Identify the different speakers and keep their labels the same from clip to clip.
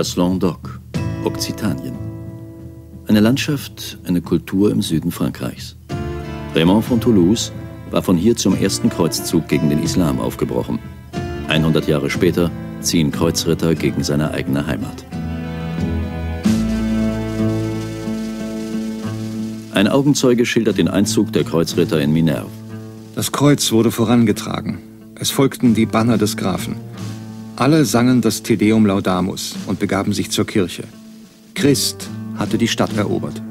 Speaker 1: Das Languedoc, Okzitanien. Eine Landschaft, eine Kultur im Süden Frankreichs. Raymond von Toulouse war von hier zum ersten Kreuzzug gegen den Islam aufgebrochen. 100 Jahre später ziehen Kreuzritter gegen seine eigene Heimat. Ein Augenzeuge schildert den Einzug der Kreuzritter in Minerve.
Speaker 2: Das Kreuz wurde vorangetragen. Es folgten die Banner des Grafen. Alle sangen das Te Deum Laudamus und begaben sich zur Kirche. Christ hatte die Stadt erobert.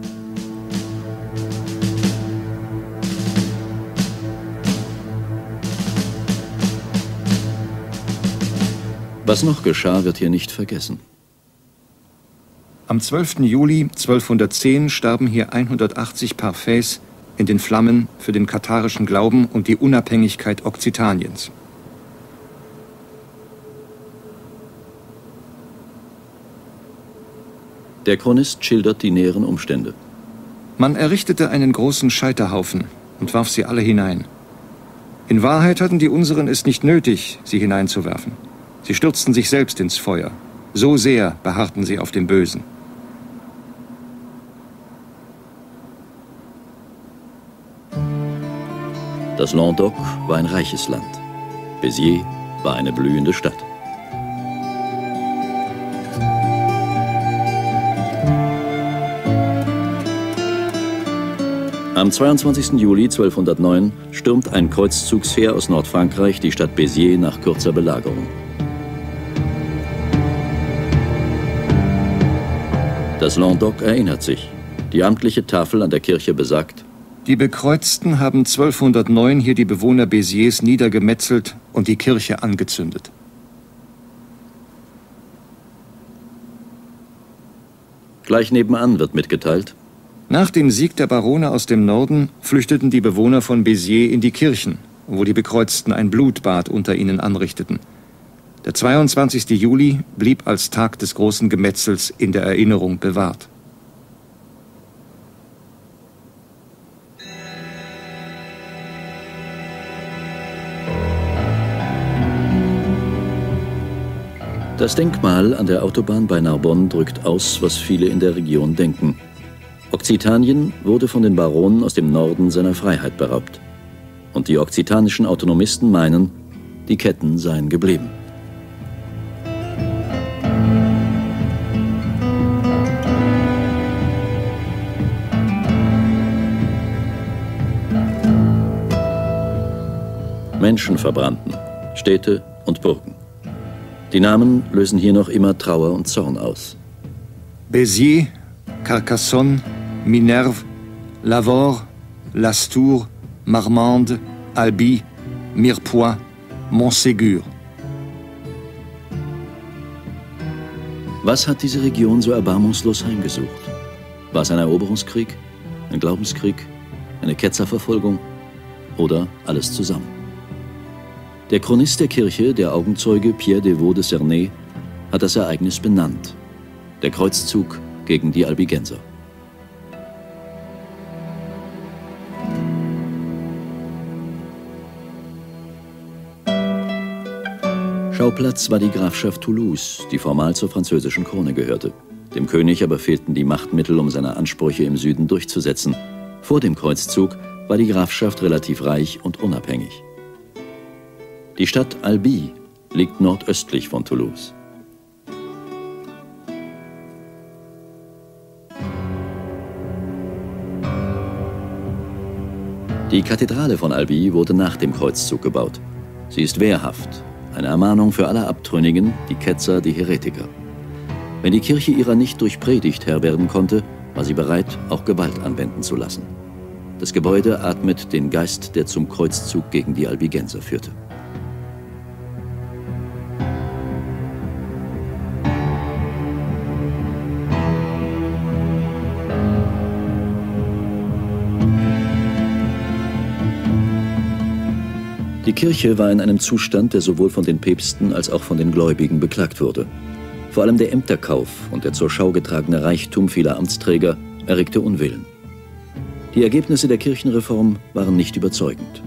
Speaker 1: Was noch geschah, wird hier nicht vergessen.
Speaker 2: Am 12. Juli 1210 starben hier 180 Parfaits in den Flammen für den katharischen Glauben und die Unabhängigkeit Okzitaniens.
Speaker 1: Der Chronist schildert die näheren Umstände.
Speaker 2: Man errichtete einen großen Scheiterhaufen und warf sie alle hinein. In Wahrheit hatten die unseren es nicht nötig, sie hineinzuwerfen. Sie stürzten sich selbst ins Feuer. So sehr beharrten sie auf dem Bösen.
Speaker 1: Das Languedoc war ein reiches Land. Béziers war eine blühende Stadt. Am 22. Juli 1209 stürmt ein Kreuzzugsheer aus Nordfrankreich die Stadt Béziers nach kurzer Belagerung. Das Languedoc erinnert sich. Die amtliche Tafel an der Kirche besagt,
Speaker 2: die Bekreuzten haben 1209 hier die Bewohner Béziers niedergemetzelt und die Kirche angezündet.
Speaker 1: Gleich nebenan wird mitgeteilt.
Speaker 2: Nach dem Sieg der Barone aus dem Norden flüchteten die Bewohner von Béziers in die Kirchen, wo die Bekreuzten ein Blutbad unter ihnen anrichteten. Der 22. Juli blieb als Tag des großen Gemetzels in der Erinnerung bewahrt.
Speaker 1: Das Denkmal an der Autobahn bei Narbonne drückt aus, was viele in der Region denken. Okzitanien wurde von den Baronen aus dem Norden seiner Freiheit beraubt. Und die okzitanischen Autonomisten meinen, die Ketten seien geblieben. Menschen verbrannten, Städte und Burgen. Die Namen lösen hier noch immer Trauer und Zorn aus.
Speaker 2: Béziers, Carcassonne, Minerve, Lavore, Lastour, Marmande, Albi, Mirepoix, Montségur.
Speaker 1: Was hat diese Region so erbarmungslos heimgesucht? War es ein Eroberungskrieg, ein Glaubenskrieg, eine Ketzerverfolgung oder alles zusammen? Der Chronist der Kirche, der Augenzeuge Pierre de Vaux de Cernay, hat das Ereignis benannt. Der Kreuzzug gegen die Albigenser. Schauplatz war die Grafschaft Toulouse, die formal zur französischen Krone gehörte. Dem König aber fehlten die Machtmittel, um seine Ansprüche im Süden durchzusetzen. Vor dem Kreuzzug war die Grafschaft relativ reich und unabhängig. Die Stadt Albi liegt nordöstlich von Toulouse. Die Kathedrale von Albi wurde nach dem Kreuzzug gebaut. Sie ist wehrhaft, eine Ermahnung für alle Abtrünnigen, die Ketzer, die Heretiker. Wenn die Kirche ihrer nicht durch Predigt Herr werden konnte, war sie bereit, auch Gewalt anwenden zu lassen. Das Gebäude atmet den Geist, der zum Kreuzzug gegen die Albigenser führte. Die Kirche war in einem Zustand, der sowohl von den Päpsten als auch von den Gläubigen beklagt wurde. Vor allem der Ämterkauf und der zur Schau getragene Reichtum vieler Amtsträger erregte Unwillen. Die Ergebnisse der Kirchenreform waren nicht überzeugend.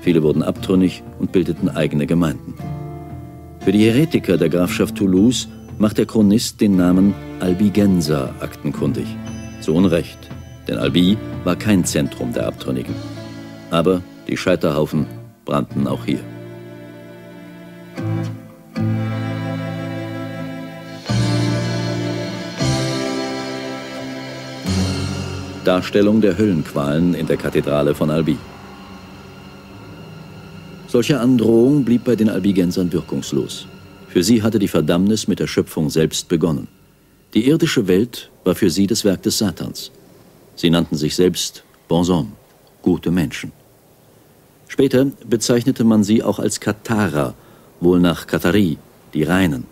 Speaker 1: Viele wurden abtrünnig und bildeten eigene Gemeinden. Für die Heretiker der Grafschaft Toulouse macht der Chronist den Namen Albigenser aktenkundig. Zu Unrecht, denn Albi war kein Zentrum der Abtrünnigen. Aber die Scheiterhaufen brannten auch hier. Darstellung der Höllenqualen in der Kathedrale von Albi. Solche Androhung blieb bei den Albigensern wirkungslos. Für sie hatte die Verdammnis mit der Schöpfung selbst begonnen. Die irdische Welt war für sie das Werk des Satans. Sie nannten sich selbst Bonhomme, gute Menschen. Später bezeichnete man sie auch als Katharer, wohl nach Kathari, die Reinen.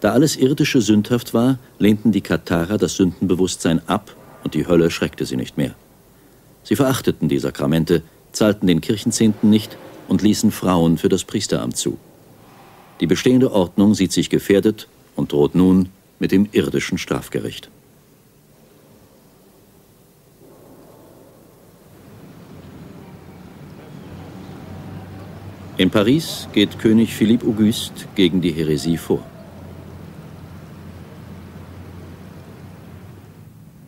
Speaker 1: Da alles Irdische sündhaft war, lehnten die Katharer das Sündenbewusstsein ab und die Hölle schreckte sie nicht mehr. Sie verachteten die Sakramente, zahlten den Kirchenzehnten nicht und ließen Frauen für das Priesteramt zu. Die bestehende Ordnung sieht sich gefährdet und droht nun mit dem irdischen Strafgericht. In Paris geht König Philippe Auguste gegen die Häresie vor.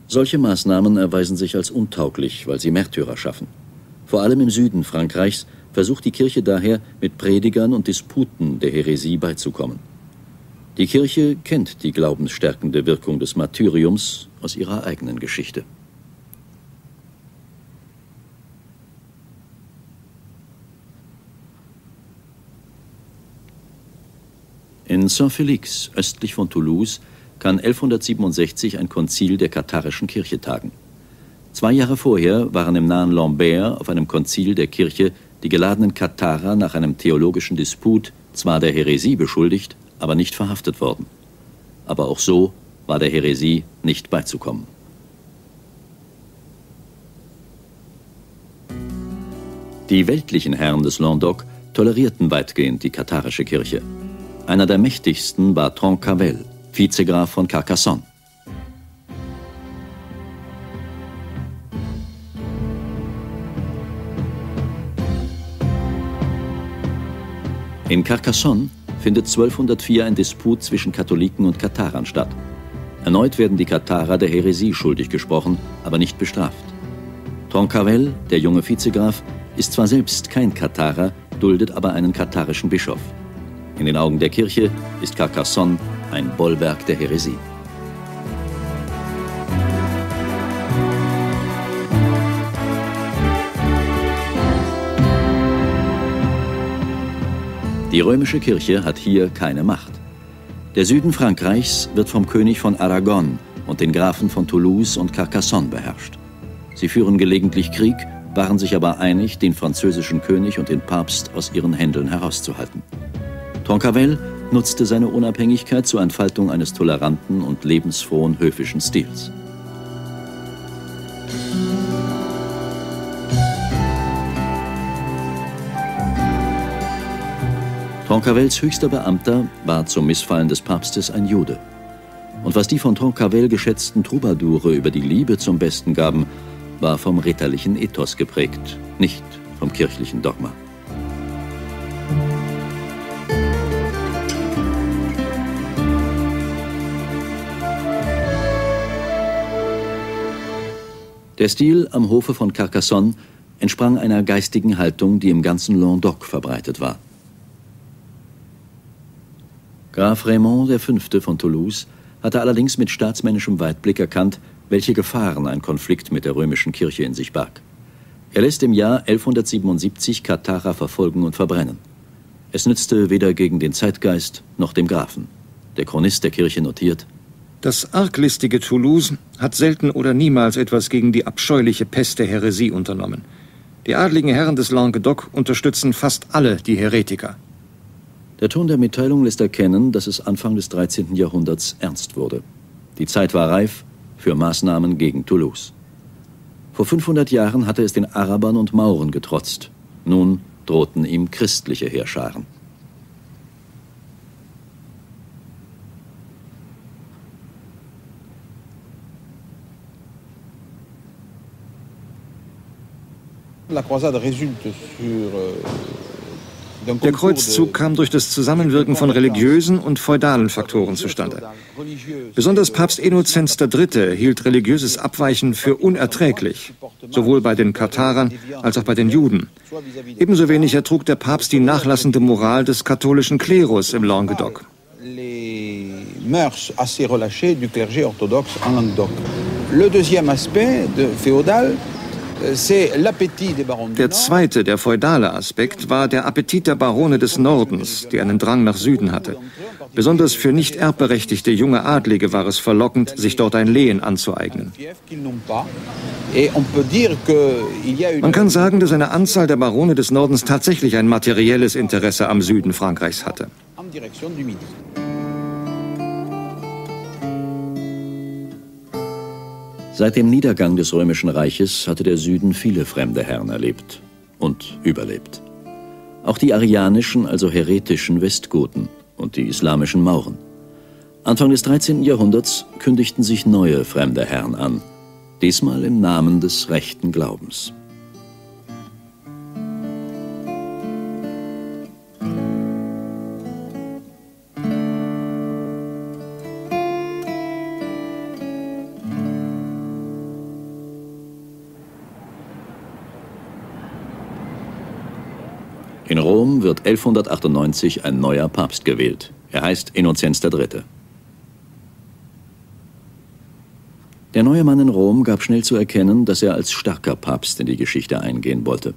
Speaker 1: Solche Maßnahmen erweisen sich als untauglich, weil sie Märtyrer schaffen. Vor allem im Süden Frankreichs versucht die Kirche daher, mit Predigern und Disputen der Häresie beizukommen. Die Kirche kennt die glaubensstärkende Wirkung des Martyriums aus ihrer eigenen Geschichte. Saint-Félix, östlich von Toulouse, kann 1167 ein Konzil der katharischen Kirche tagen. Zwei Jahre vorher waren im nahen Lambert auf einem Konzil der Kirche die geladenen Katharer nach einem theologischen Disput zwar der Häresie beschuldigt, aber nicht verhaftet worden. Aber auch so war der Häresie nicht beizukommen. Die weltlichen Herren des Languedoc tolerierten weitgehend die katharische Kirche. Einer der mächtigsten war Troncavel, Vizegraf von Carcassonne. In Carcassonne findet 1204 ein Disput zwischen Katholiken und Katharern statt. Erneut werden die Katharer der Häresie schuldig gesprochen, aber nicht bestraft. Troncavel, der junge Vizegraf, ist zwar selbst kein Katharer, duldet aber einen katharischen Bischof. In den Augen der Kirche ist Carcassonne ein Bollwerk der Häresie. Die römische Kirche hat hier keine Macht. Der Süden Frankreichs wird vom König von Aragon und den Grafen von Toulouse und Carcassonne beherrscht. Sie führen gelegentlich Krieg, waren sich aber einig, den französischen König und den Papst aus ihren Händeln herauszuhalten. Troncavel nutzte seine Unabhängigkeit zur Entfaltung eines toleranten und lebensfrohen höfischen Stils. Troncavels höchster Beamter war zum Missfallen des Papstes ein Jude. Und was die von Troncavel geschätzten Troubadoure über die Liebe zum Besten gaben, war vom ritterlichen Ethos geprägt, nicht vom kirchlichen Dogma. Der Stil am Hofe von Carcassonne entsprang einer geistigen Haltung, die im ganzen Languedoc verbreitet war. Graf Raymond V. von Toulouse hatte allerdings mit staatsmännischem Weitblick erkannt, welche Gefahren ein Konflikt mit der römischen Kirche in sich barg. Er lässt im Jahr 1177 Katharer verfolgen und verbrennen. Es nützte weder gegen den Zeitgeist noch dem Grafen. Der Chronist der Kirche notiert,
Speaker 2: das arglistige Toulouse hat selten oder niemals etwas gegen die abscheuliche Pest der Häresie unternommen. Die adligen Herren des Languedoc unterstützen fast alle die Heretiker.
Speaker 1: Der Ton der Mitteilung lässt erkennen, dass es Anfang des 13. Jahrhunderts ernst wurde. Die Zeit war reif für Maßnahmen gegen Toulouse. Vor 500 Jahren hatte es den Arabern und Mauren getrotzt. Nun drohten ihm christliche Heerscharen.
Speaker 2: Der Kreuzzug kam durch das Zusammenwirken von religiösen und feudalen Faktoren zustande. Besonders Papst Innozenz III. hielt religiöses Abweichen für unerträglich, sowohl bei den Katharern als auch bei den Juden. Ebenso wenig ertrug der Papst die nachlassende Moral des katholischen Klerus im Languedoc. mœurs assez relâchées du clergé orthodoxe en Languedoc. Le deuxième aspect de féodal der zweite, der feudale Aspekt war der Appetit der Barone des Nordens, die einen Drang nach Süden hatte. Besonders für nicht erbberechtigte junge Adlige war es verlockend, sich dort ein Lehen anzueignen. Man kann sagen, dass eine Anzahl der Barone des Nordens tatsächlich ein materielles Interesse am Süden Frankreichs hatte.
Speaker 1: Seit dem Niedergang des Römischen Reiches hatte der Süden viele fremde Herren erlebt und überlebt. Auch die arianischen, also heretischen Westgoten und die islamischen Mauren. Anfang des 13. Jahrhunderts kündigten sich neue fremde Herren an, diesmal im Namen des rechten Glaubens. In Rom wird 1198 ein neuer Papst gewählt. Er heißt Innozenz III. Der neue Mann in Rom gab schnell zu erkennen, dass er als starker Papst in die Geschichte eingehen wollte.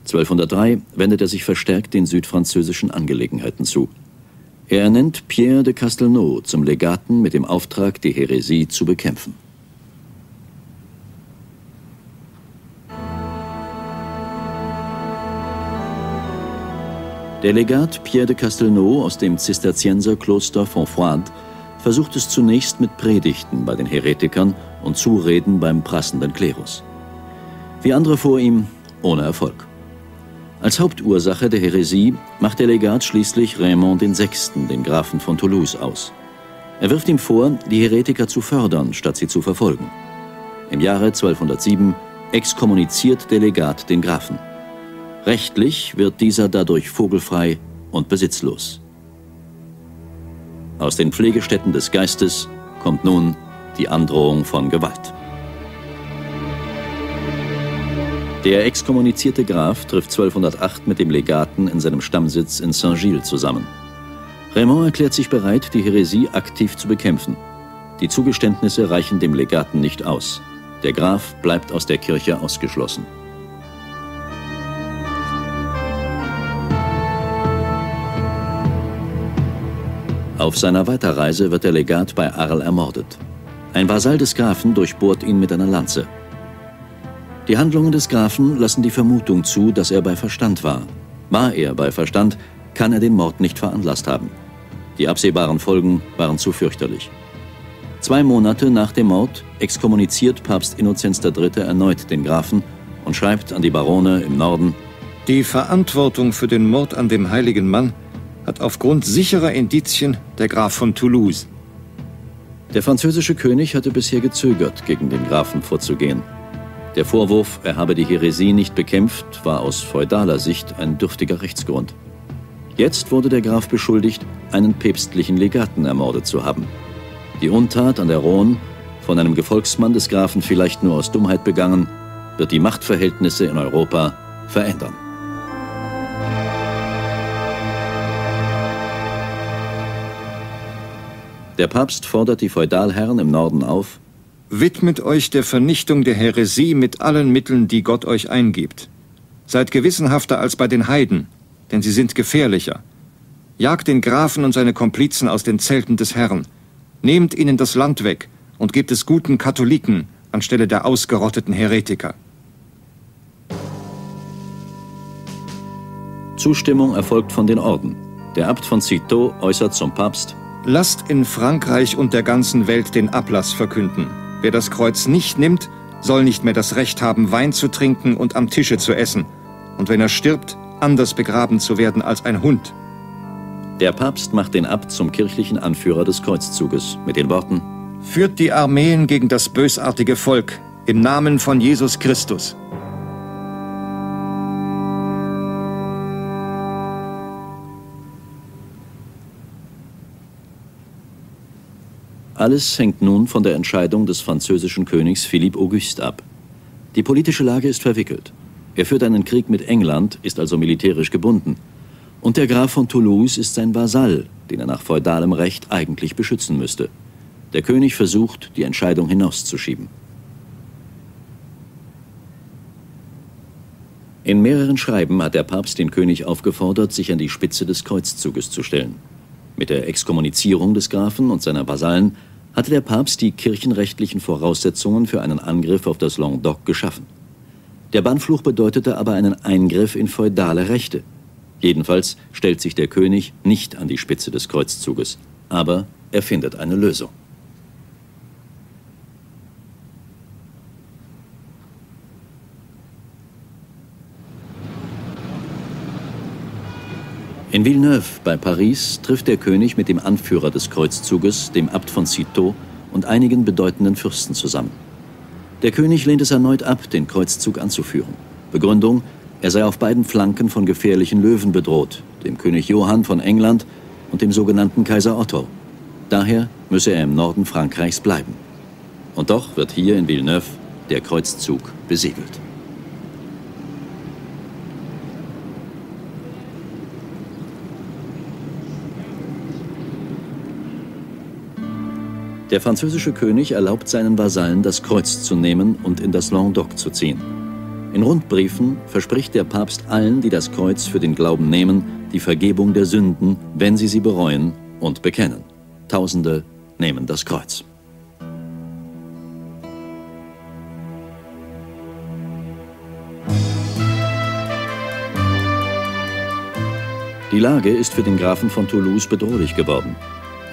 Speaker 1: 1203 wendet er sich verstärkt den südfranzösischen Angelegenheiten zu. Er ernennt Pierre de Castelnau zum Legaten mit dem Auftrag, die Häresie zu bekämpfen. Der Legat Pierre de Castelnau aus dem Zisterzienserkloster Fontfroide versucht es zunächst mit Predigten bei den Heretikern und Zureden beim prassenden Klerus. Wie andere vor ihm, ohne Erfolg. Als Hauptursache der Häresie macht der Legat schließlich Raymond VI., den Grafen von Toulouse, aus. Er wirft ihm vor, die Heretiker zu fördern, statt sie zu verfolgen. Im Jahre 1207 exkommuniziert der Legat den Grafen. Rechtlich wird dieser dadurch vogelfrei und besitzlos. Aus den Pflegestätten des Geistes kommt nun die Androhung von Gewalt. Der exkommunizierte Graf trifft 1208 mit dem Legaten in seinem Stammsitz in Saint-Gilles zusammen. Raymond erklärt sich bereit, die Häresie aktiv zu bekämpfen. Die Zugeständnisse reichen dem Legaten nicht aus. Der Graf bleibt aus der Kirche ausgeschlossen. Auf seiner Weiterreise wird der Legat bei Arles ermordet. Ein Vasall des Grafen durchbohrt ihn mit einer Lanze. Die Handlungen des Grafen lassen die Vermutung zu, dass er bei Verstand war. War er bei Verstand, kann er den Mord nicht veranlasst haben. Die absehbaren Folgen waren zu fürchterlich. Zwei Monate nach dem Mord exkommuniziert Papst Innozenz III. erneut den Grafen und schreibt an die Barone im Norden:
Speaker 2: Die Verantwortung für den Mord an dem heiligen Mann hat aufgrund sicherer Indizien der Graf von Toulouse.
Speaker 1: Der französische König hatte bisher gezögert, gegen den Grafen vorzugehen. Der Vorwurf, er habe die Häresie nicht bekämpft, war aus feudaler Sicht ein dürftiger Rechtsgrund. Jetzt wurde der Graf beschuldigt, einen päpstlichen Legaten ermordet zu haben. Die Untat an der Rhone, von einem Gefolgsmann des Grafen vielleicht nur aus Dummheit begangen, wird die Machtverhältnisse in Europa verändern. Der Papst fordert die Feudalherren im Norden auf,
Speaker 2: Widmet euch der Vernichtung der Häresie mit allen Mitteln, die Gott euch eingibt. Seid gewissenhafter als bei den Heiden, denn sie sind gefährlicher. Jagt den Grafen und seine Komplizen aus den Zelten des Herrn. Nehmt ihnen das Land weg und gebt es guten Katholiken anstelle der ausgerotteten Heretiker.
Speaker 1: Zustimmung erfolgt von den Orden. Der Abt von Citeaux äußert zum Papst,
Speaker 2: Lasst in Frankreich und der ganzen Welt den Ablass verkünden. Wer das Kreuz nicht nimmt, soll nicht mehr das Recht haben, Wein zu trinken und am Tische zu essen. Und wenn er stirbt, anders begraben zu werden als ein Hund.
Speaker 1: Der Papst macht den Abt zum kirchlichen Anführer des Kreuzzuges mit den Worten
Speaker 2: Führt die Armeen gegen das bösartige Volk im Namen von Jesus Christus.
Speaker 1: Alles hängt nun von der Entscheidung des französischen Königs Philippe Auguste ab. Die politische Lage ist verwickelt. Er führt einen Krieg mit England, ist also militärisch gebunden. Und der Graf von Toulouse ist sein Vasall, den er nach feudalem Recht eigentlich beschützen müsste. Der König versucht, die Entscheidung hinauszuschieben. In mehreren Schreiben hat der Papst den König aufgefordert, sich an die Spitze des Kreuzzuges zu stellen. Mit der Exkommunizierung des Grafen und seiner Vasallen hatte der Papst die kirchenrechtlichen Voraussetzungen für einen Angriff auf das Languedoc geschaffen. Der Bannfluch bedeutete aber einen Eingriff in feudale Rechte. Jedenfalls stellt sich der König nicht an die Spitze des Kreuzzuges, aber er findet eine Lösung. In Villeneuve bei Paris trifft der König mit dem Anführer des Kreuzzuges, dem Abt von Citeaux, und einigen bedeutenden Fürsten zusammen. Der König lehnt es erneut ab, den Kreuzzug anzuführen. Begründung, er sei auf beiden Flanken von gefährlichen Löwen bedroht, dem König Johann von England und dem sogenannten Kaiser Otto. Daher müsse er im Norden Frankreichs bleiben. Und doch wird hier in Villeneuve der Kreuzzug besiegelt. Der französische König erlaubt seinen Vasallen, das Kreuz zu nehmen und in das Languedoc zu ziehen. In Rundbriefen verspricht der Papst allen, die das Kreuz für den Glauben nehmen, die Vergebung der Sünden, wenn sie sie bereuen und bekennen. Tausende nehmen das Kreuz. Die Lage ist für den Grafen von Toulouse bedrohlich geworden.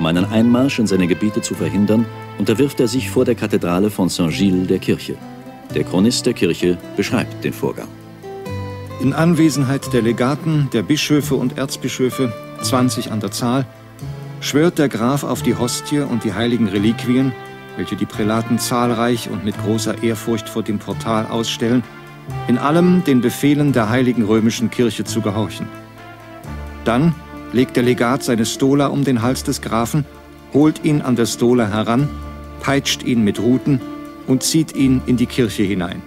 Speaker 1: Um einen Einmarsch in seine Gebiete zu verhindern, unterwirft er sich vor der Kathedrale von Saint-Gilles der Kirche. Der Chronist der Kirche beschreibt den Vorgang.
Speaker 2: In Anwesenheit der Legaten, der Bischöfe und Erzbischöfe, 20 an der Zahl, schwört der Graf auf die Hostie und die heiligen Reliquien, welche die Prälaten zahlreich und mit großer Ehrfurcht vor dem Portal ausstellen, in allem den Befehlen der heiligen römischen Kirche zu gehorchen. Dann legt der Legat seine Stola um den Hals des Grafen, holt ihn an der Stola heran, peitscht ihn mit Ruten und zieht ihn in die Kirche hinein.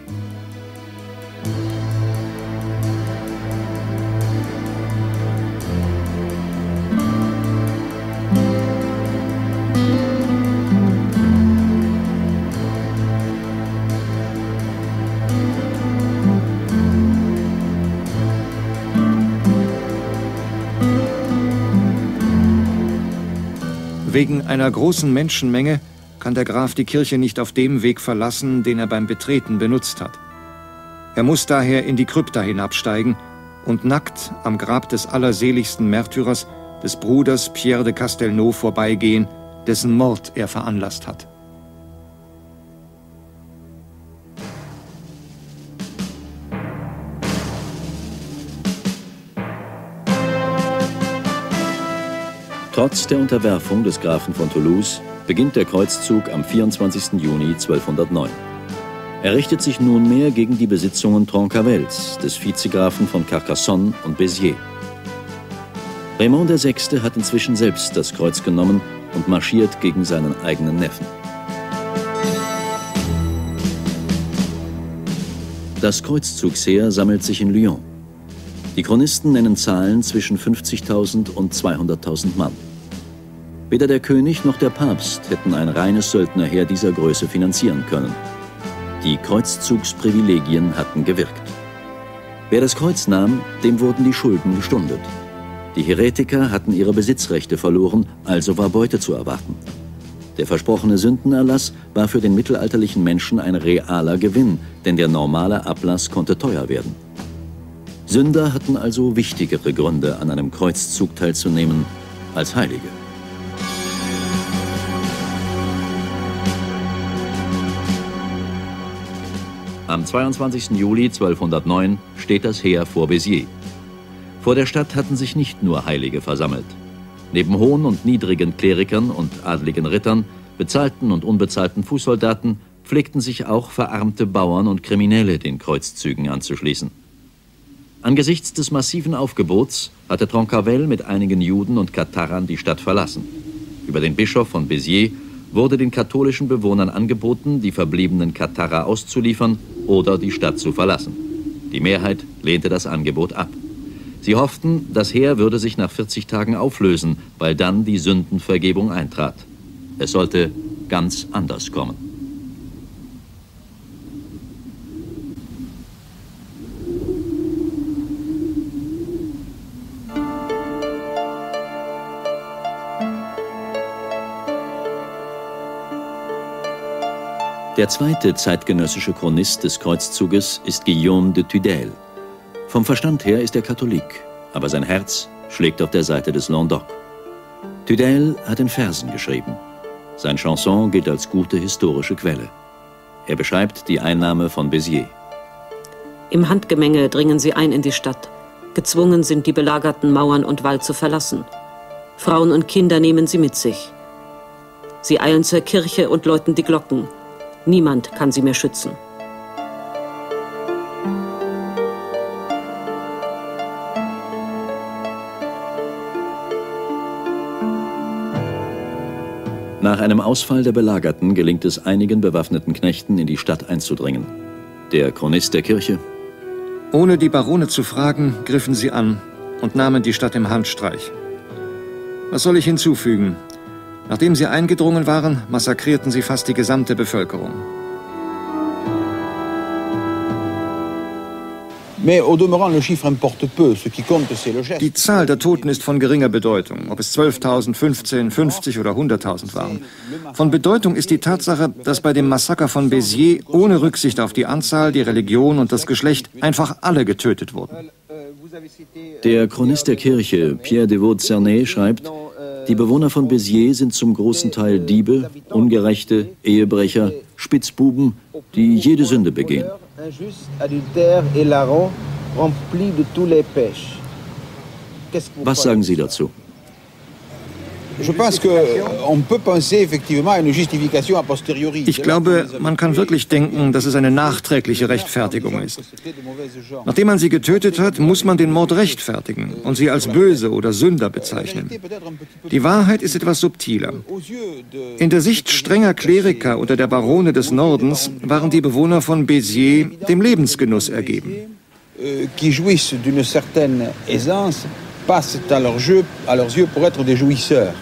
Speaker 2: Wegen einer großen Menschenmenge kann der Graf die Kirche nicht auf dem Weg verlassen, den er beim Betreten benutzt hat. Er muss daher in die Krypta hinabsteigen und nackt am Grab des allerseligsten Märtyrers, des Bruders Pierre de Castelnau, vorbeigehen, dessen Mord er veranlasst hat.
Speaker 1: Trotz der Unterwerfung des Grafen von Toulouse beginnt der Kreuzzug am 24. Juni 1209. Er richtet sich nunmehr gegen die Besitzungen Troncavels, des Vizegrafen von Carcassonne und Béziers. Raymond VI. hat inzwischen selbst das Kreuz genommen und marschiert gegen seinen eigenen Neffen. Das Kreuzzugsheer sammelt sich in Lyon. Die Chronisten nennen Zahlen zwischen 50.000 und 200.000 Mann. Weder der König noch der Papst hätten ein reines Söldnerheer dieser Größe finanzieren können. Die Kreuzzugsprivilegien hatten gewirkt. Wer das Kreuz nahm, dem wurden die Schulden gestundet. Die Heretiker hatten ihre Besitzrechte verloren, also war Beute zu erwarten. Der versprochene Sündenerlass war für den mittelalterlichen Menschen ein realer Gewinn, denn der normale Ablass konnte teuer werden. Sünder hatten also wichtigere Gründe, an einem Kreuzzug teilzunehmen, als Heilige. Am 22. Juli 1209 steht das Heer vor Béziers. Vor der Stadt hatten sich nicht nur Heilige versammelt. Neben hohen und niedrigen Klerikern und adligen Rittern, bezahlten und unbezahlten Fußsoldaten pflegten sich auch verarmte Bauern und Kriminelle den Kreuzzügen anzuschließen. Angesichts des massiven Aufgebots hatte Troncavel mit einigen Juden und Katharern die Stadt verlassen. Über den Bischof von Béziers wurde den katholischen Bewohnern angeboten, die verbliebenen Katharer auszuliefern oder die Stadt zu verlassen. Die Mehrheit lehnte das Angebot ab. Sie hofften, das Heer würde sich nach 40 Tagen auflösen, weil dann die Sündenvergebung eintrat. Es sollte ganz anders kommen. Der zweite zeitgenössische Chronist des Kreuzzuges ist Guillaume de Tudel. Vom Verstand her ist er Katholik, aber sein Herz schlägt auf der Seite des Languedoc. Tudel hat in Versen geschrieben. Sein Chanson gilt als gute historische Quelle. Er beschreibt die Einnahme von Béziers.
Speaker 3: Im Handgemenge dringen sie ein in die Stadt. Gezwungen sind die belagerten Mauern und Wall zu verlassen. Frauen und Kinder nehmen sie mit sich. Sie eilen zur Kirche und läuten die Glocken. Niemand kann sie mehr schützen.
Speaker 1: Nach einem Ausfall der Belagerten gelingt es einigen bewaffneten Knechten, in die Stadt einzudringen. Der Chronist der Kirche.
Speaker 2: Ohne die Barone zu fragen, griffen sie an und nahmen die Stadt im Handstreich. Was soll ich hinzufügen? Nachdem sie eingedrungen waren, massakrierten sie fast die gesamte Bevölkerung. Die Zahl der Toten ist von geringer Bedeutung, ob es 12.000, 15, 50 oder 100.000 waren. Von Bedeutung ist die Tatsache, dass bei dem Massaker von Béziers ohne Rücksicht auf die Anzahl, die Religion und das Geschlecht einfach alle getötet wurden.
Speaker 1: Der Chronist der Kirche, Pierre de Vaux-Cernay, schreibt, die Bewohner von Béziers sind zum großen Teil Diebe, Ungerechte, Ehebrecher, Spitzbuben, die jede Sünde begehen. Was sagen Sie dazu?
Speaker 2: Ich glaube, man kann wirklich denken, dass es eine nachträgliche Rechtfertigung ist. Nachdem man sie getötet hat, muss man den Mord rechtfertigen und sie als böse oder Sünder bezeichnen. Die Wahrheit ist etwas subtiler. In der Sicht strenger Kleriker oder der Barone des Nordens waren die Bewohner von Béziers dem Lebensgenuss ergeben. Euh, qui jouissent d'une certaine aisance passent à leurs, yeux, à leurs yeux pour être des jouisseurs.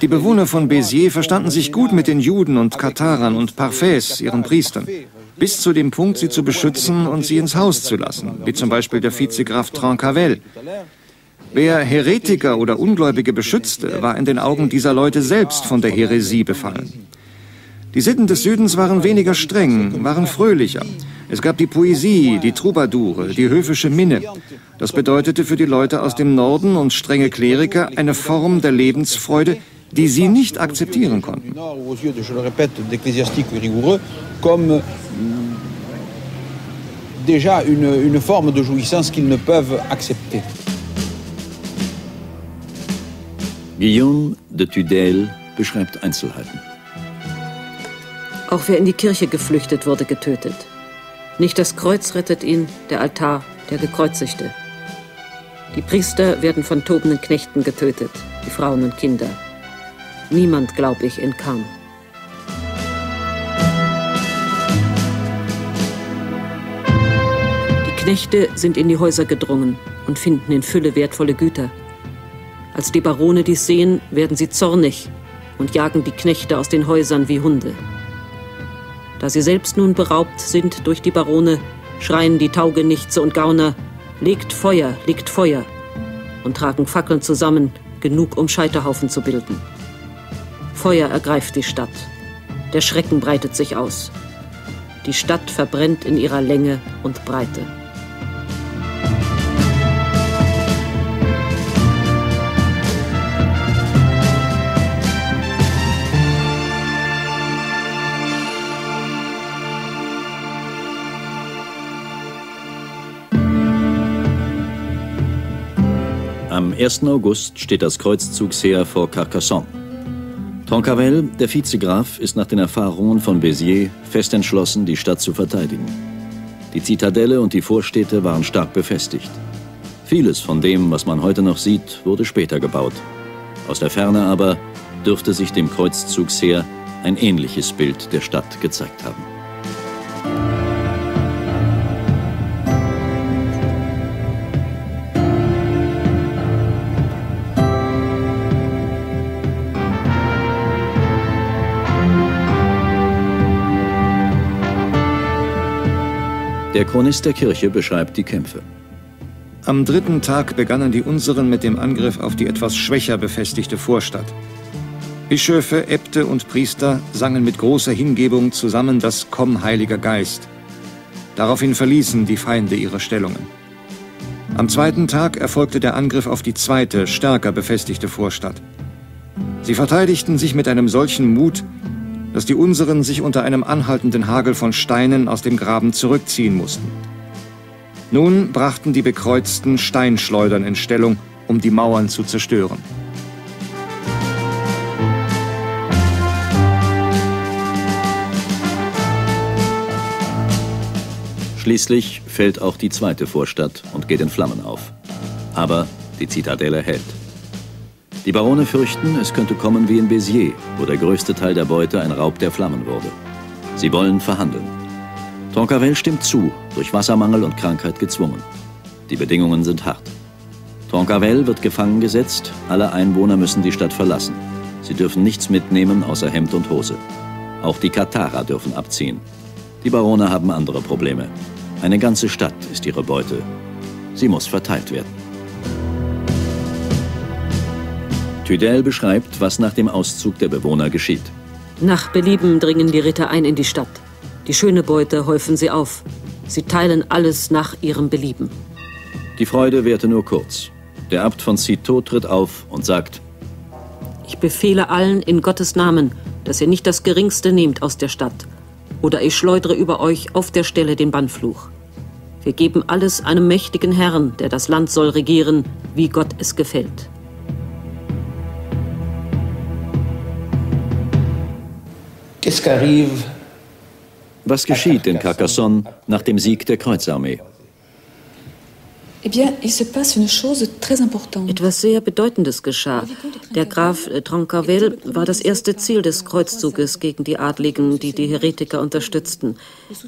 Speaker 2: Die Bewohner von Béziers verstanden sich gut mit den Juden und Katharern und Parfais, ihren Priestern, bis zu dem Punkt, sie zu beschützen und sie ins Haus zu lassen, wie zum Beispiel der Vizegraf Trancavel. Wer Heretiker oder Ungläubige beschützte, war in den Augen dieser Leute selbst von der Häresie befallen. Die Sitten des Südens waren weniger streng, waren fröhlicher. Es gab die Poesie, die Troubadoure, die höfische Minne. Das bedeutete für die Leute aus dem Norden und strenge Kleriker eine Form der Lebensfreude, die sie nicht akzeptieren konnten. déjà une, une forme de jouissance qu'ils ne peuvent accepter.
Speaker 1: Guillaume de Tudel beschreibt Einzelheiten.
Speaker 3: Auch wer in die Kirche geflüchtet wurde, getötet. Nicht das Kreuz rettet ihn, der Altar, der Gekreuzigte. Die Priester werden von tobenden Knechten getötet, die Frauen und Kinder. Niemand, glaub ich, entkam. Die Knechte sind in die Häuser gedrungen und finden in Fülle wertvolle Güter. Als die Barone dies sehen, werden sie zornig und jagen die Knechte aus den Häusern wie Hunde. Da sie selbst nun beraubt sind durch die Barone, schreien die Taugenichtse und Gauner, legt Feuer, legt Feuer und tragen Fackeln zusammen, genug um Scheiterhaufen zu bilden. Feuer ergreift die Stadt. Der Schrecken breitet sich aus. Die Stadt verbrennt in ihrer Länge und Breite.
Speaker 1: Am 1. August steht das Kreuzzugsheer vor Carcassonne. Toncavel, der Vizegraf, ist nach den Erfahrungen von Béziers fest entschlossen, die Stadt zu verteidigen. Die Zitadelle und die Vorstädte waren stark befestigt. Vieles von dem, was man heute noch sieht, wurde später gebaut. Aus der Ferne aber dürfte sich dem Kreuzzugsheer ein ähnliches Bild der Stadt gezeigt haben. Der Chronist der Kirche beschreibt die Kämpfe.
Speaker 2: Am dritten Tag begannen die Unseren mit dem Angriff auf die etwas schwächer befestigte Vorstadt. Bischöfe, Äbte und Priester sangen mit großer Hingebung zusammen das Komm, Heiliger Geist. Daraufhin verließen die Feinde ihre Stellungen. Am zweiten Tag erfolgte der Angriff auf die zweite, stärker befestigte Vorstadt. Sie verteidigten sich mit einem solchen Mut, dass die unseren sich unter einem anhaltenden Hagel von Steinen aus dem Graben zurückziehen mussten. Nun brachten die Bekreuzten Steinschleudern in Stellung, um die Mauern zu zerstören.
Speaker 1: Schließlich fällt auch die zweite Vorstadt und geht in Flammen auf. Aber die Zitadelle hält. Die Barone fürchten, es könnte kommen wie in Béziers, wo der größte Teil der Beute ein Raub der Flammen wurde. Sie wollen verhandeln. Troncavel stimmt zu, durch Wassermangel und Krankheit gezwungen. Die Bedingungen sind hart. Troncavel wird gefangen gesetzt, alle Einwohner müssen die Stadt verlassen. Sie dürfen nichts mitnehmen außer Hemd und Hose. Auch die Katarer dürfen abziehen. Die Barone haben andere Probleme. Eine ganze Stadt ist ihre Beute. Sie muss verteilt werden. Tydel beschreibt, was nach dem Auszug der Bewohner geschieht.
Speaker 3: Nach Belieben dringen die Ritter ein in die Stadt. Die schöne Beute häufen sie auf. Sie teilen alles nach ihrem Belieben.
Speaker 1: Die Freude währte nur kurz. Der Abt von Citeaux tritt auf und sagt,
Speaker 3: Ich befehle allen in Gottes Namen, dass ihr nicht das Geringste nehmt aus der Stadt, oder ich schleudere über euch auf der Stelle den Bannfluch. Wir geben alles einem mächtigen Herrn, der das Land soll regieren, wie Gott es gefällt.
Speaker 1: Was geschieht in Carcassonne nach dem Sieg der Kreuzarmee?
Speaker 3: Eh Etwas sehr Bedeutendes geschah. Der Graf Troncavel war das erste Ziel des Kreuzzuges gegen die Adligen, die die Heretiker unterstützten.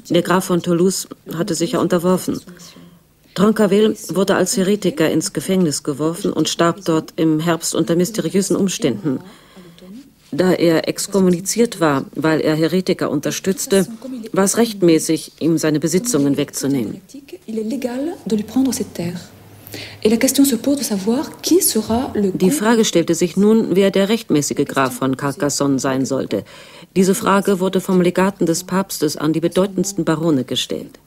Speaker 3: Der Graf von Toulouse hatte sich ja unterworfen. Troncavel wurde als Heretiker ins Gefängnis geworfen und starb dort im Herbst unter mysteriösen Umständen. Da er exkommuniziert war, weil er Heretiker unterstützte, war es rechtmäßig, ihm seine Besitzungen wegzunehmen. Die Frage stellte sich nun, wer der rechtmäßige Graf von Carcassonne sein sollte. Diese Frage wurde vom Legaten des Papstes an die bedeutendsten Barone gestellt.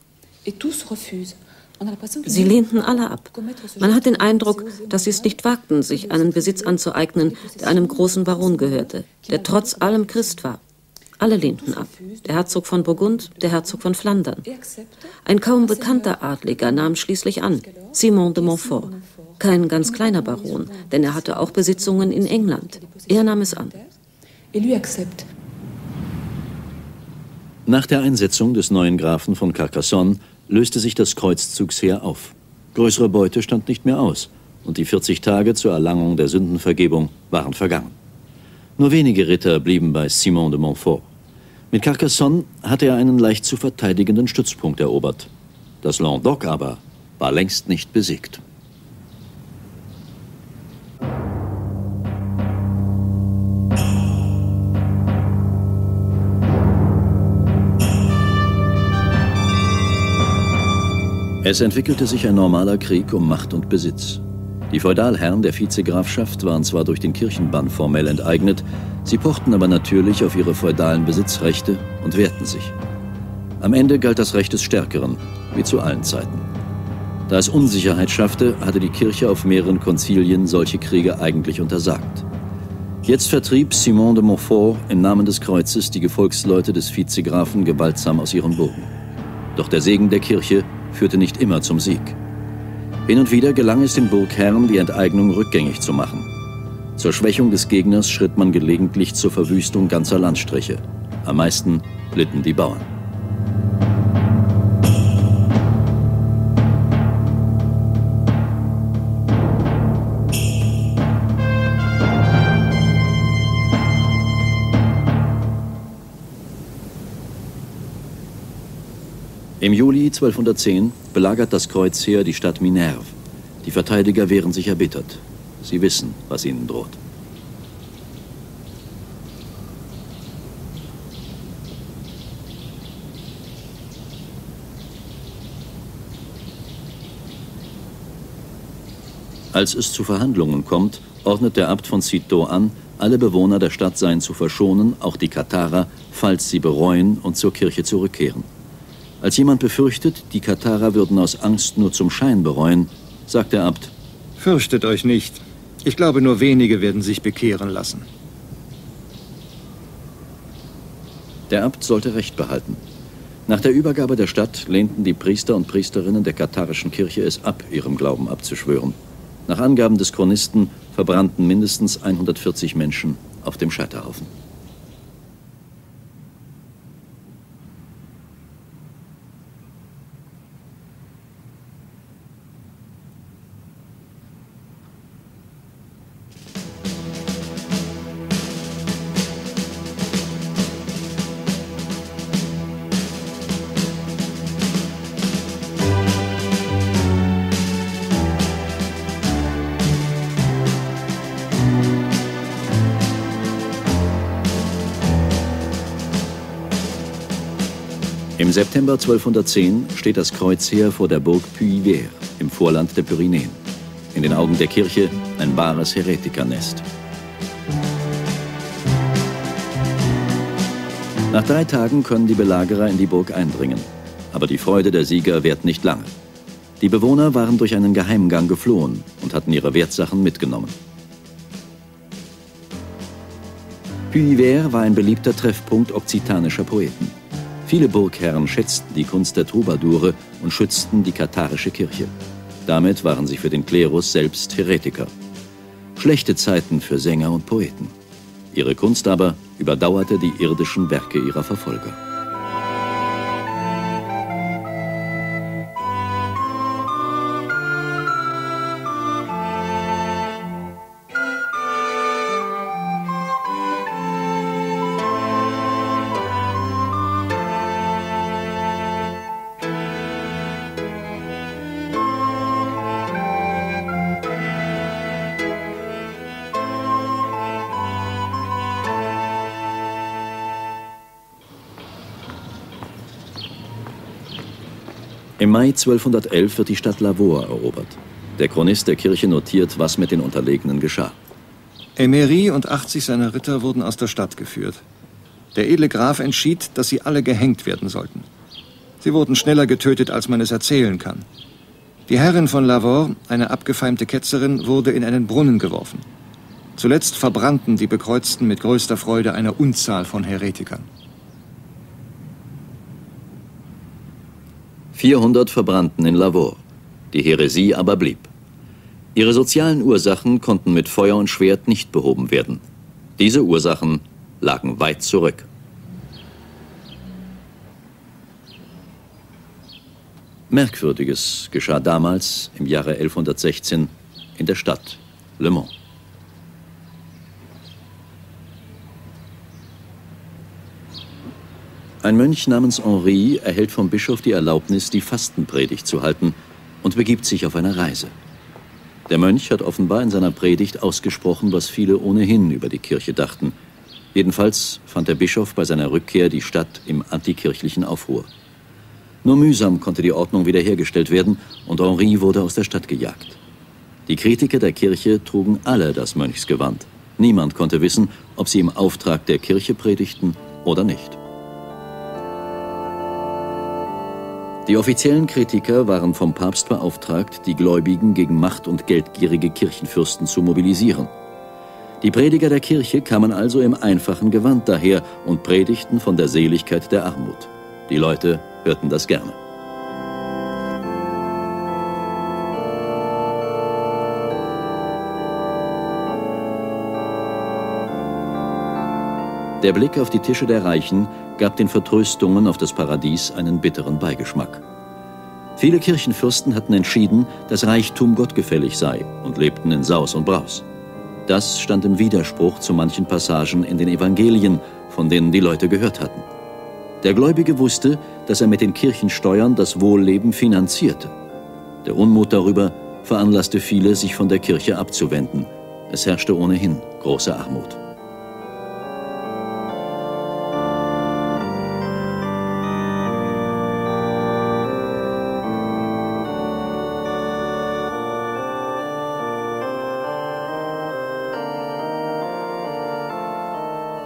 Speaker 3: Sie lehnten alle ab. Man hat den Eindruck, dass sie es nicht wagten, sich einen Besitz anzueignen, der einem großen Baron gehörte, der trotz allem Christ war. Alle lehnten ab. Der Herzog von Burgund, der Herzog von Flandern. Ein kaum bekannter Adliger nahm schließlich an, Simon de Montfort. Kein ganz kleiner Baron, denn er hatte auch Besitzungen in England. Er nahm es an.
Speaker 1: Nach der Einsetzung des neuen Grafen von Carcassonne löste sich das Kreuzzugsheer auf. Größere Beute stand nicht mehr aus und die 40 Tage zur Erlangung der Sündenvergebung waren vergangen. Nur wenige Ritter blieben bei Simon de Montfort. Mit Carcassonne hatte er einen leicht zu verteidigenden Stützpunkt erobert. Das Languedoc aber war längst nicht besiegt. Es entwickelte sich ein normaler Krieg um Macht und Besitz. Die Feudalherren der Vizegrafschaft waren zwar durch den Kirchenbann formell enteignet, sie pochten aber natürlich auf ihre feudalen Besitzrechte und wehrten sich. Am Ende galt das Recht des Stärkeren, wie zu allen Zeiten. Da es Unsicherheit schaffte, hatte die Kirche auf mehreren Konzilien solche Kriege eigentlich untersagt. Jetzt vertrieb Simon de Montfort im Namen des Kreuzes die Gefolgsleute des Vizegrafen gewaltsam aus ihren Burgen. Doch der Segen der Kirche führte nicht immer zum Sieg. Hin und wieder gelang es den Burgherren, die Enteignung rückgängig zu machen. Zur Schwächung des Gegners schritt man gelegentlich zur Verwüstung ganzer Landstriche. Am meisten litten die Bauern. Im Juli 1210 belagert das Kreuzheer die Stadt Minerve. Die Verteidiger wehren sich erbittert. Sie wissen, was ihnen droht. Als es zu Verhandlungen kommt, ordnet der Abt von Citeaux an, alle Bewohner der Stadt seien zu verschonen, auch die Katharer, falls sie bereuen und zur Kirche zurückkehren. Als jemand befürchtet, die Katharer würden aus Angst nur zum Schein bereuen, sagt der Abt:
Speaker 2: Fürchtet euch nicht. Ich glaube, nur wenige werden sich bekehren lassen.
Speaker 1: Der Abt sollte Recht behalten. Nach der Übergabe der Stadt lehnten die Priester und Priesterinnen der katharischen Kirche es ab, ihrem Glauben abzuschwören. Nach Angaben des Chronisten verbrannten mindestens 140 Menschen auf dem Scheiterhaufen. Im September 1210 steht das Kreuzheer vor der Burg Puy-Vert im Vorland der Pyrenäen. In den Augen der Kirche ein wahres Heretikernest. Nach drei Tagen können die Belagerer in die Burg eindringen. Aber die Freude der Sieger währt nicht lange. Die Bewohner waren durch einen Geheimgang geflohen und hatten ihre Wertsachen mitgenommen. Puy-Vert war ein beliebter Treffpunkt okzitanischer Poeten. Viele Burgherren schätzten die Kunst der Troubadoure und schützten die katharische Kirche. Damit waren sie für den Klerus selbst Heretiker. Schlechte Zeiten für Sänger und Poeten. Ihre Kunst aber überdauerte die irdischen Werke ihrer Verfolger. Im Mai 1211 wird die Stadt Lavaux erobert. Der Chronist der Kirche notiert, was mit den Unterlegenen geschah.
Speaker 2: Emery und 80 seiner Ritter wurden aus der Stadt geführt. Der edle Graf entschied, dass sie alle gehängt werden sollten. Sie wurden schneller getötet, als man es erzählen kann. Die Herrin von Lavaux, eine abgefeimte Ketzerin, wurde in einen Brunnen geworfen. Zuletzt verbrannten die Bekreuzten mit größter Freude eine Unzahl von Heretikern.
Speaker 1: 400 verbrannten in Lavaux. Die Häresie aber blieb. Ihre sozialen Ursachen konnten mit Feuer und Schwert nicht behoben werden. Diese Ursachen lagen weit zurück. Merkwürdiges geschah damals im Jahre 1116 in der Stadt Le Mans. Ein Mönch namens Henri erhält vom Bischof die Erlaubnis, die Fastenpredigt zu halten und begibt sich auf eine Reise. Der Mönch hat offenbar in seiner Predigt ausgesprochen, was viele ohnehin über die Kirche dachten. Jedenfalls fand der Bischof bei seiner Rückkehr die Stadt im antikirchlichen Aufruhr. Nur mühsam konnte die Ordnung wiederhergestellt werden und Henri wurde aus der Stadt gejagt. Die Kritiker der Kirche trugen alle das Mönchsgewand. Niemand konnte wissen, ob sie im Auftrag der Kirche predigten oder nicht. Die offiziellen Kritiker waren vom Papst beauftragt, die Gläubigen gegen macht- und geldgierige Kirchenfürsten zu mobilisieren. Die Prediger der Kirche kamen also im einfachen Gewand daher und predigten von der Seligkeit der Armut. Die Leute hörten das gerne. Der Blick auf die Tische der Reichen gab den Vertröstungen auf das Paradies einen bitteren Beigeschmack. Viele Kirchenfürsten hatten entschieden, dass Reichtum gottgefällig sei und lebten in Saus und Braus. Das stand im Widerspruch zu manchen Passagen in den Evangelien, von denen die Leute gehört hatten. Der Gläubige wusste, dass er mit den Kirchensteuern das Wohlleben finanzierte. Der Unmut darüber veranlasste viele, sich von der Kirche abzuwenden. Es herrschte ohnehin große Armut.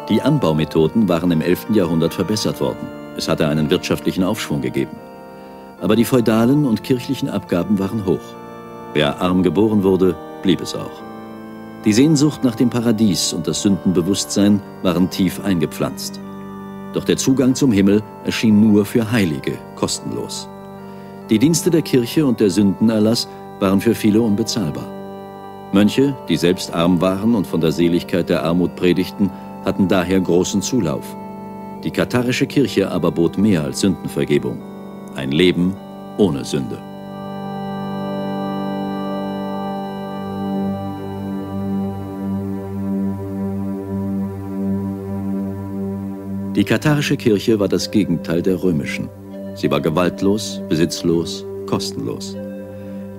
Speaker 1: Die Anbaumethoden waren im 11. Jahrhundert verbessert worden. Es hatte einen wirtschaftlichen Aufschwung gegeben. Aber die feudalen und kirchlichen Abgaben waren hoch. Wer arm geboren wurde, blieb es auch. Die Sehnsucht nach dem Paradies und das Sündenbewusstsein waren tief eingepflanzt. Doch der Zugang zum Himmel erschien nur für Heilige kostenlos. Die Dienste der Kirche und der Sündenerlass waren für viele unbezahlbar. Mönche, die selbst arm waren und von der Seligkeit der Armut predigten, hatten daher großen Zulauf. Die katharische Kirche aber bot mehr als Sündenvergebung. Ein Leben ohne Sünde. Die katharische Kirche war das Gegenteil der römischen. Sie war gewaltlos, besitzlos, kostenlos.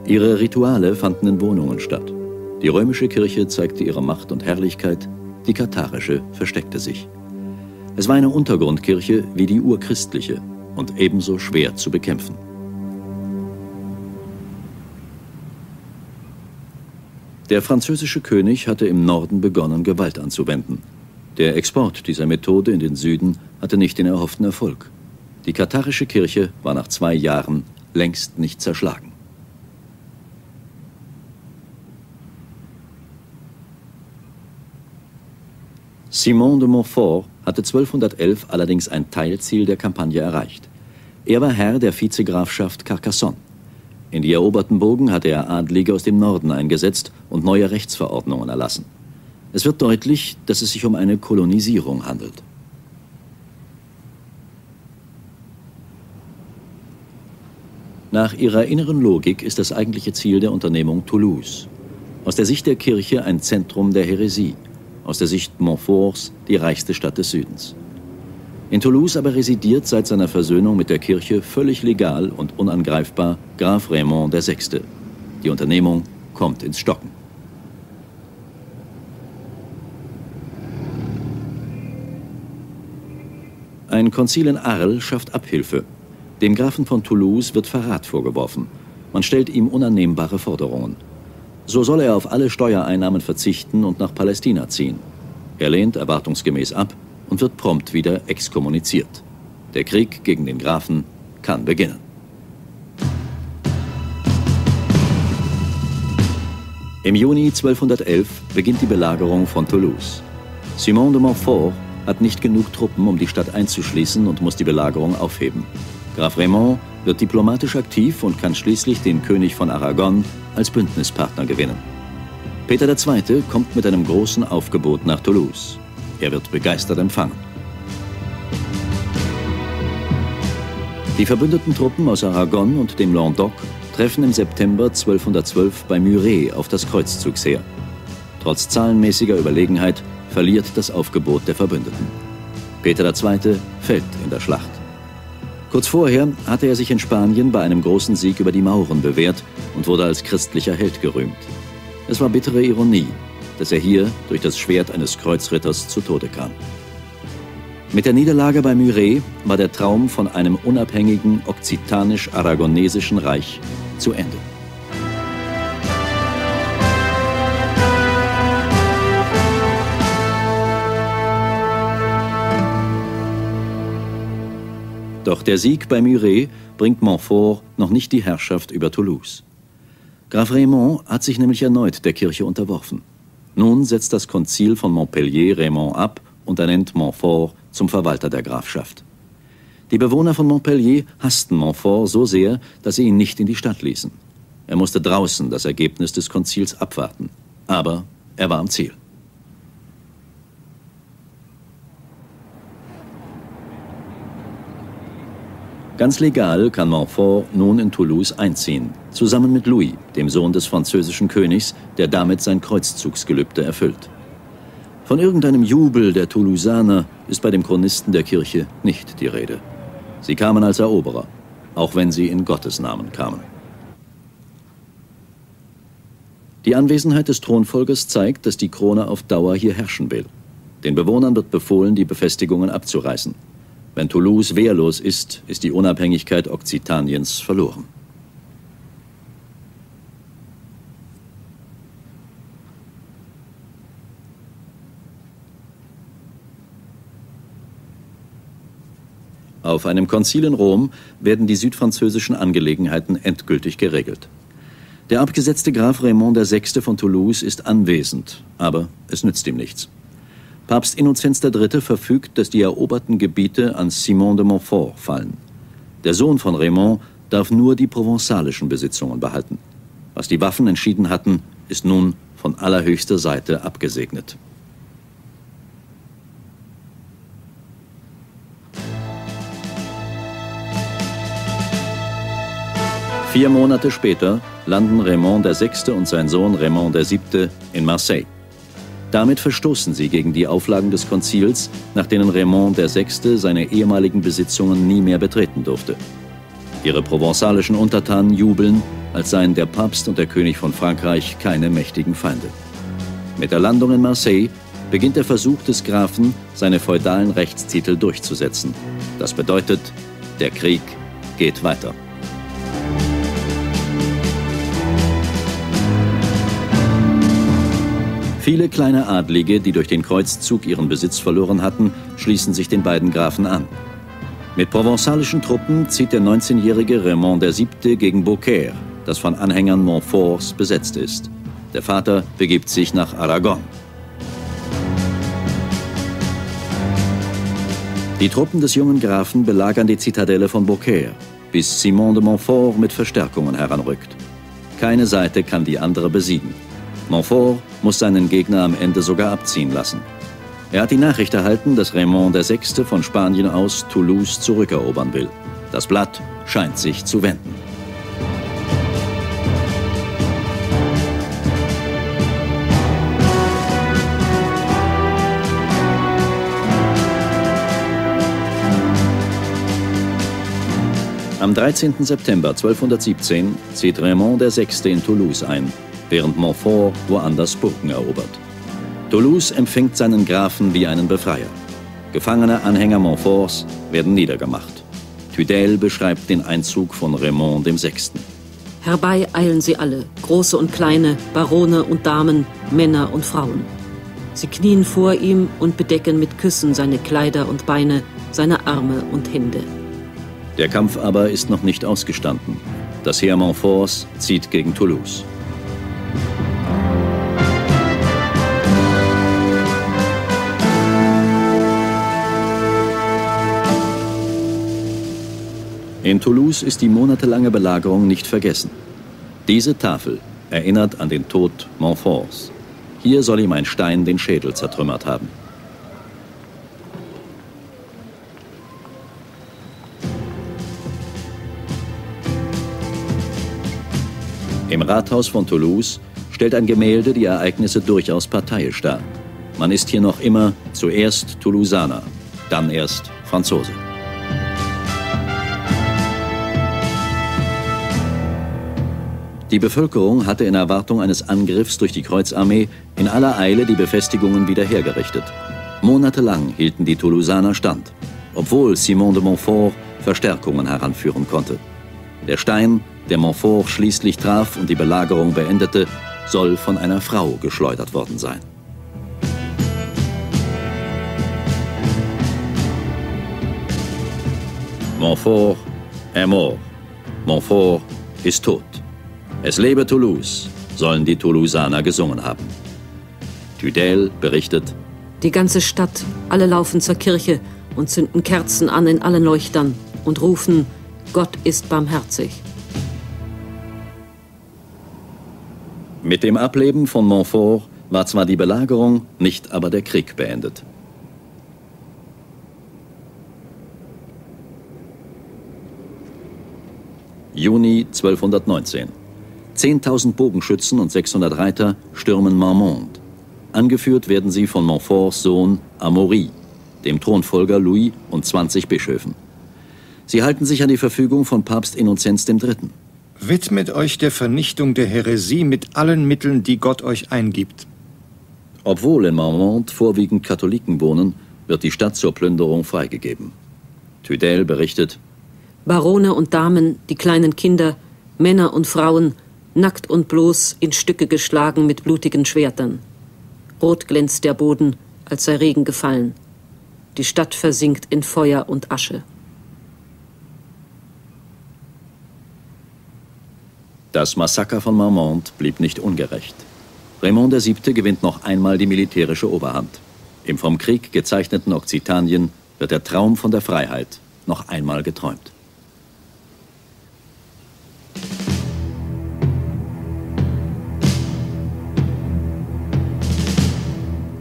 Speaker 1: Ihre Rituale fanden in Wohnungen statt. Die römische Kirche zeigte ihre Macht und Herrlichkeit die katharische versteckte sich. Es war eine Untergrundkirche wie die urchristliche und ebenso schwer zu bekämpfen. Der französische König hatte im Norden begonnen, Gewalt anzuwenden. Der Export dieser Methode in den Süden hatte nicht den erhofften Erfolg. Die katharische Kirche war nach zwei Jahren längst nicht zerschlagen. Simon de Montfort hatte 1211 allerdings ein Teilziel der Kampagne erreicht. Er war Herr der Vizegrafschaft Carcassonne. In die eroberten Burgen hatte er Adlige aus dem Norden eingesetzt und neue Rechtsverordnungen erlassen. Es wird deutlich, dass es sich um eine Kolonisierung handelt. Nach ihrer inneren Logik ist das eigentliche Ziel der Unternehmung Toulouse. Aus der Sicht der Kirche ein Zentrum der Häresie aus der Sicht Montforts die reichste Stadt des Südens. In Toulouse aber residiert seit seiner Versöhnung mit der Kirche völlig legal und unangreifbar Graf Raymond VI. Die Unternehmung kommt ins Stocken. Ein Konzil in Arles schafft Abhilfe. Dem Grafen von Toulouse wird Verrat vorgeworfen. Man stellt ihm unannehmbare Forderungen. So soll er auf alle Steuereinnahmen verzichten und nach Palästina ziehen. Er lehnt erwartungsgemäß ab und wird prompt wieder exkommuniziert. Der Krieg gegen den Grafen kann beginnen. Im Juni 1211 beginnt die Belagerung von Toulouse. Simon de Montfort hat nicht genug Truppen, um die Stadt einzuschließen und muss die Belagerung aufheben. Graf Raymond wird diplomatisch aktiv und kann schließlich den König von Aragon als Bündnispartner gewinnen. Peter II. kommt mit einem großen Aufgebot nach Toulouse. Er wird begeistert empfangen. Die verbündeten Truppen aus Aragon und dem Languedoc treffen im September 1212 bei Muret auf das Kreuzzugsheer. Trotz zahlenmäßiger Überlegenheit verliert das Aufgebot der Verbündeten. Peter II. fällt in der Schlacht. Kurz vorher hatte er sich in Spanien bei einem großen Sieg über die Mauren bewährt und wurde als christlicher Held gerühmt. Es war bittere Ironie, dass er hier durch das Schwert eines Kreuzritters zu Tode kam. Mit der Niederlage bei Muret war der Traum von einem unabhängigen okzitanisch-aragonesischen Reich zu Ende. Doch der Sieg bei Muret bringt Montfort noch nicht die Herrschaft über Toulouse. Graf Raymond hat sich nämlich erneut der Kirche unterworfen. Nun setzt das Konzil von Montpellier Raymond ab und ernennt Montfort zum Verwalter der Grafschaft. Die Bewohner von Montpellier hassten Montfort so sehr, dass sie ihn nicht in die Stadt ließen. Er musste draußen das Ergebnis des Konzils abwarten. Aber er war am Ziel. Ganz legal kann Montfort nun in Toulouse einziehen, zusammen mit Louis, dem Sohn des französischen Königs, der damit sein Kreuzzugsgelübde erfüllt. Von irgendeinem Jubel der Toulousaner ist bei dem Chronisten der Kirche nicht die Rede. Sie kamen als Eroberer, auch wenn sie in Gottes Namen kamen. Die Anwesenheit des Thronfolgers zeigt, dass die Krone auf Dauer hier herrschen will. Den Bewohnern wird befohlen, die Befestigungen abzureißen. Wenn Toulouse wehrlos ist, ist die Unabhängigkeit Okzitaniens verloren. Auf einem Konzil in Rom werden die südfranzösischen Angelegenheiten endgültig geregelt. Der abgesetzte Graf Raymond VI. von Toulouse ist anwesend, aber es nützt ihm nichts. Papst Innozenz III. verfügt, dass die eroberten Gebiete an Simon de Montfort fallen. Der Sohn von Raymond darf nur die provenzalischen Besitzungen behalten. Was die Waffen entschieden hatten, ist nun von allerhöchster Seite abgesegnet. Vier Monate später landen Raymond VI. und sein Sohn Raymond VII. in Marseille. Damit verstoßen sie gegen die Auflagen des Konzils, nach denen Raymond VI. seine ehemaligen Besitzungen nie mehr betreten durfte. Ihre provenzalischen Untertanen jubeln, als seien der Papst und der König von Frankreich keine mächtigen Feinde. Mit der Landung in Marseille beginnt der Versuch des Grafen, seine feudalen Rechtstitel durchzusetzen. Das bedeutet, der Krieg geht weiter. Viele kleine Adlige, die durch den Kreuzzug ihren Besitz verloren hatten, schließen sich den beiden Grafen an. Mit provenzalischen Truppen zieht der 19-jährige Raymond VII. gegen Beaucaire, das von Anhängern Montforts besetzt ist. Der Vater begibt sich nach Aragon. Die Truppen des jungen Grafen belagern die Zitadelle von Beaucaire, bis Simon de Montfort mit Verstärkungen heranrückt. Keine Seite kann die andere besiegen. Montfort muss seinen Gegner am Ende sogar abziehen lassen. Er hat die Nachricht erhalten, dass Raymond VI. von Spanien aus Toulouse zurückerobern will. Das Blatt scheint sich zu wenden. Am 13. September 1217 zieht Raymond VI. in Toulouse ein während Montfort woanders Burgen erobert. Toulouse empfängt seinen Grafen wie einen Befreier. Gefangene Anhänger Montforts werden niedergemacht. Tudel beschreibt den Einzug von Raymond VI.
Speaker 3: Herbei eilen sie alle, große und kleine, Barone und Damen, Männer und Frauen. Sie knien vor ihm und bedecken mit Küssen seine Kleider und Beine, seine Arme und Hände.
Speaker 1: Der Kampf aber ist noch nicht ausgestanden. Das Heer Montforts zieht gegen Toulouse. In Toulouse ist die monatelange Belagerung nicht vergessen. Diese Tafel erinnert an den Tod Montforts. Hier soll ihm ein Stein den Schädel zertrümmert haben. Im Rathaus von Toulouse stellt ein Gemälde die Ereignisse durchaus parteiisch dar. Man ist hier noch immer zuerst Toulousaner, dann erst Franzose. Die Bevölkerung hatte in Erwartung eines Angriffs durch die Kreuzarmee in aller Eile die Befestigungen wiederhergerichtet. Monatelang hielten die Toulousaner stand, obwohl Simon de Montfort Verstärkungen heranführen konnte. Der Stein, der Montfort schließlich traf und die Belagerung beendete, soll von einer Frau geschleudert worden sein. Montfort est mort. Montfort ist tot. Es lebe Toulouse, sollen die Toulousaner gesungen haben. Tudel berichtet,
Speaker 3: Die ganze Stadt, alle laufen zur Kirche und zünden Kerzen an in allen Leuchtern und rufen, Gott ist barmherzig.
Speaker 1: Mit dem Ableben von Montfort war zwar die Belagerung, nicht aber der Krieg beendet. Juni 1219. 10.000 Bogenschützen und 600 Reiter stürmen Marmont. Angeführt werden sie von Montforts Sohn Amaury, dem Thronfolger Louis und 20 Bischöfen. Sie halten sich an die Verfügung von Papst Innozenz III.
Speaker 2: Widmet euch der Vernichtung der Häresie mit allen Mitteln, die Gott euch eingibt.
Speaker 1: Obwohl in Marmont vorwiegend Katholiken wohnen, wird die Stadt zur Plünderung freigegeben. Tudel berichtet,
Speaker 3: Barone und Damen, die kleinen Kinder, Männer und Frauen, nackt und bloß in Stücke geschlagen mit blutigen Schwertern. Rot glänzt der Boden, als sei Regen gefallen. Die Stadt versinkt in Feuer und Asche.
Speaker 1: Das Massaker von Marmont blieb nicht ungerecht. Raymond VII. gewinnt noch einmal die militärische Oberhand. Im vom Krieg gezeichneten Okzitanien wird der Traum von der Freiheit noch einmal geträumt.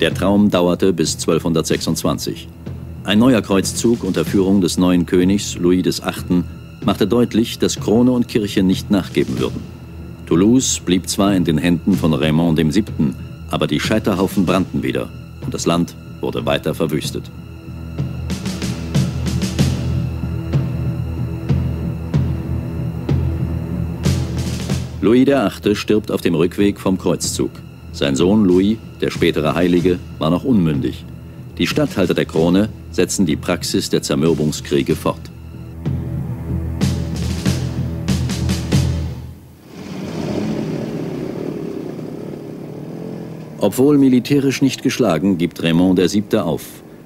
Speaker 1: Der Traum dauerte bis 1226. Ein neuer Kreuzzug unter Führung des neuen Königs Louis VIII. machte deutlich, dass Krone und Kirche nicht nachgeben würden. Toulouse blieb zwar in den Händen von Raymond VII., aber die Scheiterhaufen brannten wieder und das Land wurde weiter verwüstet. Louis VIII. stirbt auf dem Rückweg vom Kreuzzug. Sein Sohn Louis, der spätere Heilige, war noch unmündig. Die Statthalter der Krone setzen die Praxis der Zermürbungskriege fort. Obwohl militärisch nicht geschlagen, gibt Raymond VII. auf.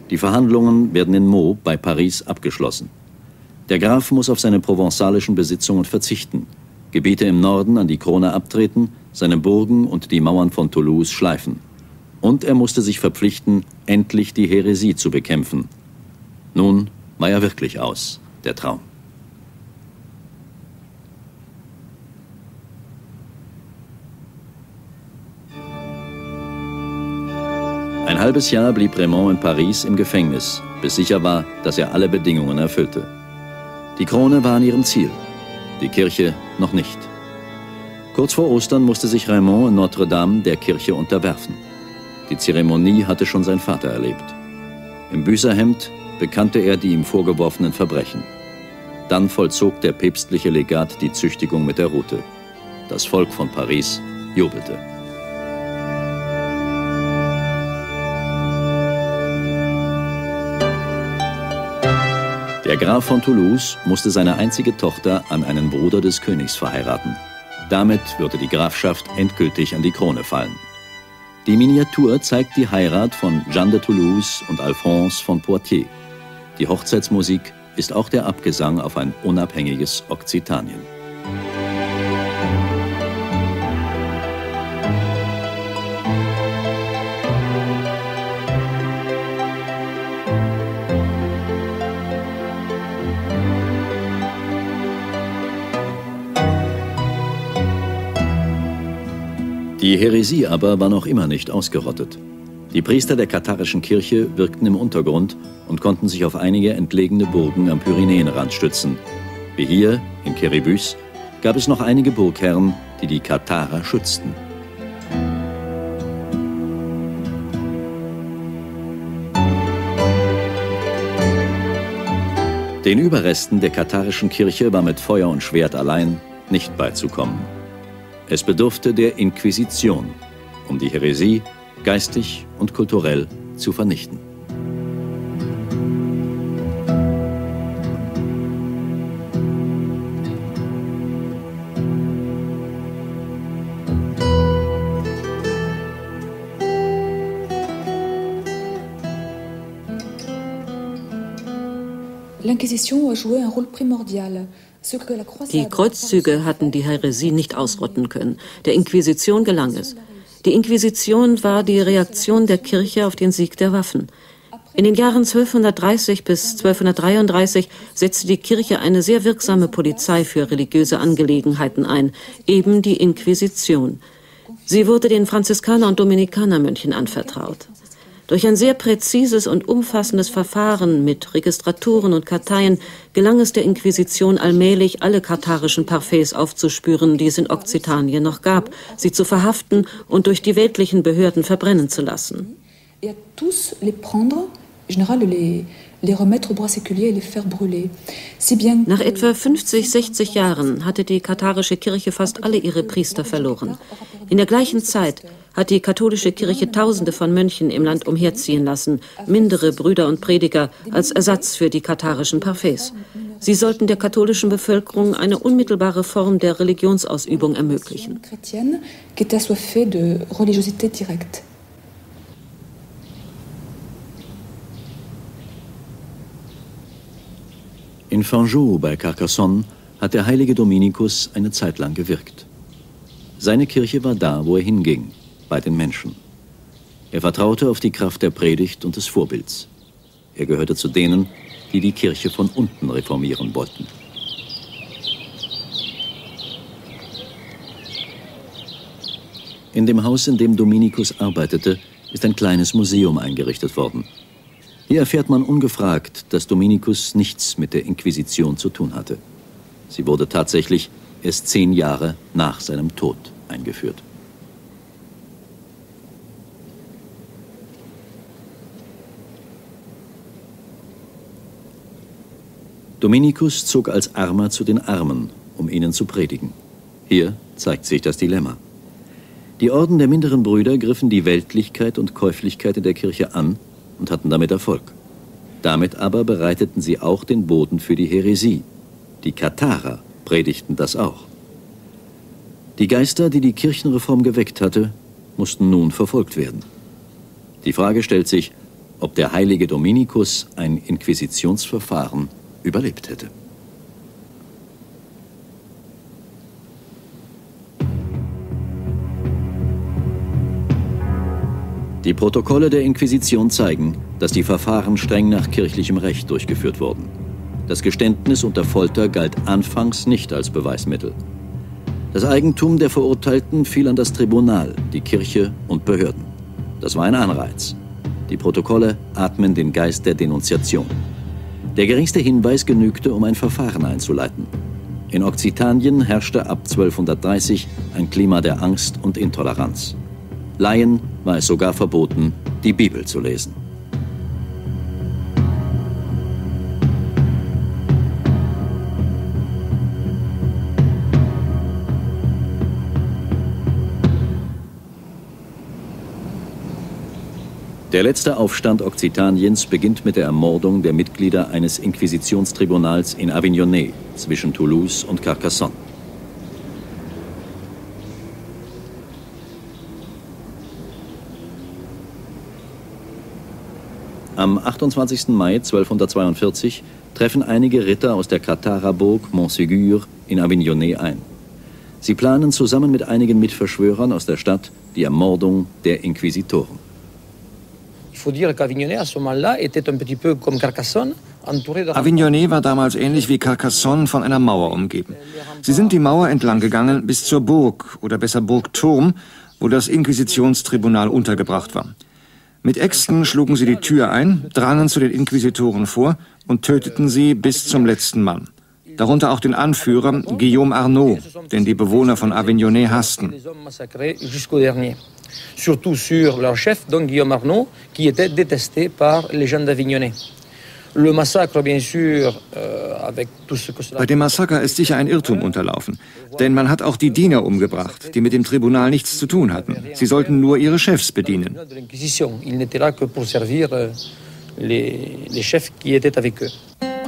Speaker 1: Die Verhandlungen werden in Meaux bei Paris abgeschlossen. Der Graf muss auf seine provenzalischen Besitzungen verzichten, Gebiete im Norden an die Krone abtreten, seine Burgen und die Mauern von Toulouse schleifen. Und er musste sich verpflichten, endlich die Häresie zu bekämpfen. Nun war er wirklich aus, der Traum. Ein halbes Jahr blieb Raymond in Paris im Gefängnis, bis sicher war, dass er alle Bedingungen erfüllte. Die Krone war an ihrem Ziel die Kirche noch nicht. Kurz vor Ostern musste sich Raymond in Notre-Dame der Kirche unterwerfen. Die Zeremonie hatte schon sein Vater erlebt. Im Büßerhemd bekannte er die ihm vorgeworfenen Verbrechen. Dann vollzog der päpstliche Legat die Züchtigung mit der Rute. Das Volk von Paris jubelte. Der Graf von Toulouse musste seine einzige Tochter an einen Bruder des Königs verheiraten. Damit würde die Grafschaft endgültig an die Krone fallen. Die Miniatur zeigt die Heirat von Jeanne de Toulouse und Alphonse von Poitiers. Die Hochzeitsmusik ist auch der Abgesang auf ein unabhängiges Okzitanien. Die Häresie aber war noch immer nicht ausgerottet. Die Priester der katharischen Kirche wirkten im Untergrund und konnten sich auf einige entlegene Burgen am Pyrenäenrand stützen. Wie hier in Keribus gab es noch einige Burgherren, die die Katharer schützten. Den Überresten der katharischen Kirche war mit Feuer und Schwert allein nicht beizukommen. Es bedurfte der Inquisition, um die Häresie geistig und kulturell zu vernichten.
Speaker 3: L'Inquisition a joué un rôle primordial die Kreuzzüge hatten die Häresie nicht ausrotten können. Der Inquisition gelang es. Die Inquisition war die Reaktion der Kirche auf den Sieg der Waffen. In den Jahren 1230 bis 1233 setzte die Kirche eine sehr wirksame Polizei für religiöse Angelegenheiten ein, eben die Inquisition. Sie wurde den Franziskaner- und Dominikanermönchen anvertraut. Durch ein sehr präzises und umfassendes Verfahren mit Registraturen und Karteien gelang es der Inquisition allmählich, alle katharischen Parfaits aufzuspüren, die es in Okzitanien noch gab, sie zu verhaften und durch die weltlichen Behörden verbrennen zu lassen. Nach etwa 50, 60 Jahren hatte die katharische Kirche fast alle ihre Priester verloren. In der gleichen Zeit hat die katholische Kirche Tausende von Mönchen im Land umherziehen lassen, mindere Brüder und Prediger, als Ersatz für die katharischen Parfaits. Sie sollten der katholischen Bevölkerung eine unmittelbare Form der Religionsausübung ermöglichen.
Speaker 1: In Fanjou bei Carcassonne hat der heilige Dominikus eine Zeit lang gewirkt. Seine Kirche war da, wo er hinging, bei den Menschen. Er vertraute auf die Kraft der Predigt und des Vorbilds. Er gehörte zu denen, die die Kirche von unten reformieren wollten. In dem Haus, in dem Dominikus arbeitete, ist ein kleines Museum eingerichtet worden. Hier erfährt man ungefragt, dass Dominikus nichts mit der Inquisition zu tun hatte. Sie wurde tatsächlich erst zehn Jahre nach seinem Tod eingeführt. Dominikus zog als Armer zu den Armen, um ihnen zu predigen. Hier zeigt sich das Dilemma. Die Orden der minderen Brüder griffen die Weltlichkeit und Käuflichkeit in der Kirche an und hatten damit Erfolg. Damit aber bereiteten sie auch den Boden für die Häresie. Die Katharer predigten das auch. Die Geister, die die Kirchenreform geweckt hatte, mussten nun verfolgt werden. Die Frage stellt sich, ob der heilige Dominikus ein Inquisitionsverfahren überlebt hätte. Die Protokolle der Inquisition zeigen, dass die Verfahren streng nach kirchlichem Recht durchgeführt wurden. Das Geständnis unter Folter galt anfangs nicht als Beweismittel. Das Eigentum der Verurteilten fiel an das Tribunal, die Kirche und Behörden. Das war ein Anreiz. Die Protokolle atmen den Geist der Denunziation. Der geringste Hinweis genügte, um ein Verfahren einzuleiten. In Okzitanien herrschte ab 1230 ein Klima der Angst und Intoleranz. Laien war es sogar verboten, die Bibel zu lesen. Der letzte Aufstand Okzitaniens beginnt mit der Ermordung der Mitglieder eines Inquisitionstribunals in Avignonnet zwischen Toulouse und Carcassonne. Am 28. Mai 1242 treffen einige Ritter aus der Katharer-Burg Montségur in Avignonnet ein. Sie planen zusammen mit einigen Mitverschwörern aus der Stadt die Ermordung der Inquisitoren.
Speaker 2: Avignonnet war damals ähnlich wie Carcassonne von einer Mauer umgeben. Sie sind die Mauer entlang gegangen bis zur Burg oder besser Burgturm, wo das Inquisitionstribunal untergebracht war. Mit Äxten schlugen sie die Tür ein, drangen zu den Inquisitoren vor und töteten sie bis zum letzten Mann. Darunter auch den Anführer Guillaume Arnaud, den die Bewohner von Avignonnet hassten
Speaker 4: surtout sur leur chef, donc Guillaume Arnaud, qui était détesté par les gens d'Avignonnet. Euh, avec.
Speaker 2: Bei dem Massaker ist sicher ein Irrtum unterlaufen. Denn man hat auch die Diener umgebracht, die mit dem Tribunal nichts zu tun hatten. Sie sollten nur ihre Chefs bedienen.
Speaker 4: Euh,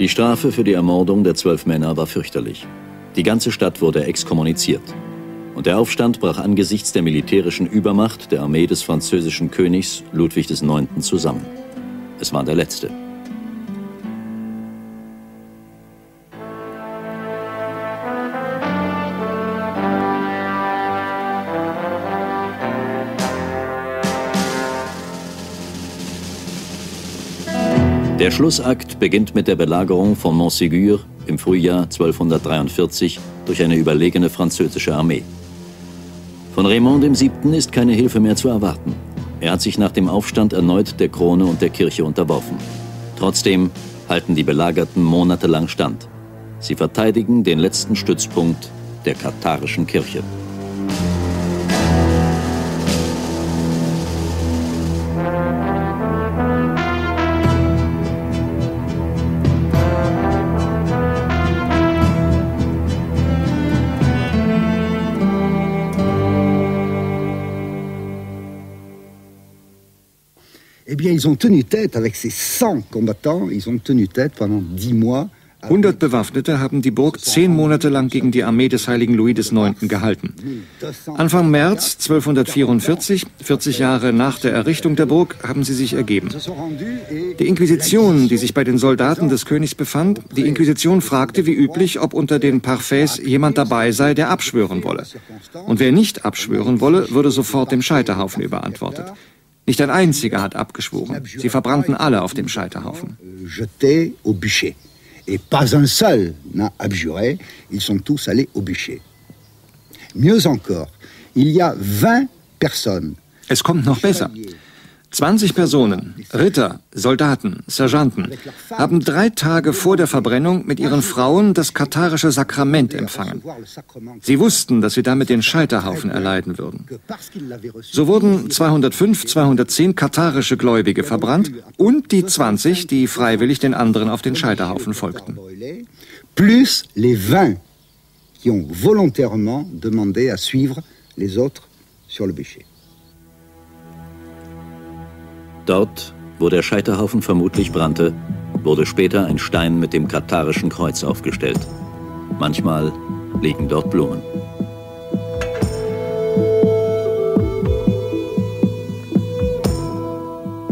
Speaker 1: die Strafe für die Ermordung der zwölf Männer war fürchterlich. Die ganze Stadt wurde exkommuniziert und der Aufstand brach angesichts der militärischen Übermacht der Armee des französischen Königs Ludwig IX. zusammen. Es war der letzte. Der Schlussakt beginnt mit der Belagerung von Montségur im Frühjahr 1243 durch eine überlegene französische Armee. Von Raymond VII. ist keine Hilfe mehr zu erwarten. Er hat sich nach dem Aufstand erneut der Krone und der Kirche unterworfen. Trotzdem halten die Belagerten monatelang stand. Sie verteidigen den letzten Stützpunkt der katharischen Kirche.
Speaker 5: Bien, ils ont tenu tête avec ces 100 combattants, ils ont tenu tête pendant 10 mois
Speaker 2: 100 Bewaffnete haben die Burg zehn Monate lang gegen die Armee des heiligen Louis IX. gehalten. Anfang März 1244, 40 Jahre nach der Errichtung der Burg, haben sie sich ergeben. Die Inquisition, die sich bei den Soldaten des Königs befand, die Inquisition fragte wie üblich, ob unter den Parfaits jemand dabei sei, der abschwören wolle. Und wer nicht abschwören wolle, würde sofort dem Scheiterhaufen überantwortet. Nicht ein einziger hat abgeschworen. Sie verbrannten alle auf dem Scheiterhaufen.
Speaker 5: et pas un seul n'a abjuré, ils sont tous allés au bûcher. Mieux encore, il y a 20 personnes.
Speaker 2: Es kommt noch besser. 20 Personen, Ritter, Soldaten, Sergeanten, haben drei Tage vor der Verbrennung mit ihren Frauen das katharische Sakrament empfangen. Sie wussten, dass sie damit den Scheiterhaufen erleiden würden. So wurden 205, 210 katharische Gläubige verbrannt und die 20, die freiwillig den anderen auf den Scheiterhaufen folgten.
Speaker 5: Plus les 20 qui ont volontairement demandé à suivre les autres sur le bûcher.
Speaker 1: Dort, wo der Scheiterhaufen vermutlich brannte, wurde später ein Stein mit dem katharischen Kreuz aufgestellt. Manchmal liegen dort Blumen.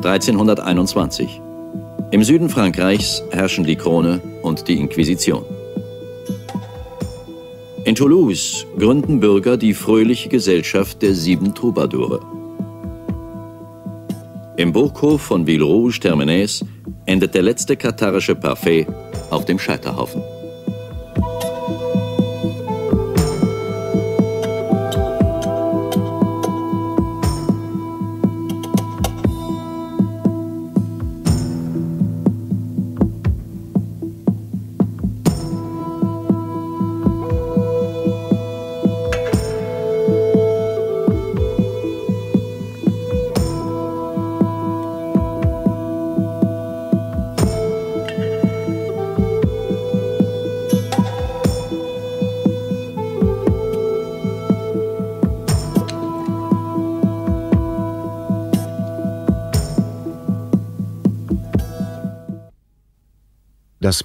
Speaker 1: (1321) Im Süden Frankreichs herrschen die Krone und die Inquisition. In Toulouse gründen Bürger die fröhliche Gesellschaft der sieben Troubadoure. Im Burghof von Villerouge-Termenès endet der letzte katharische Parfait auf dem Scheiterhaufen.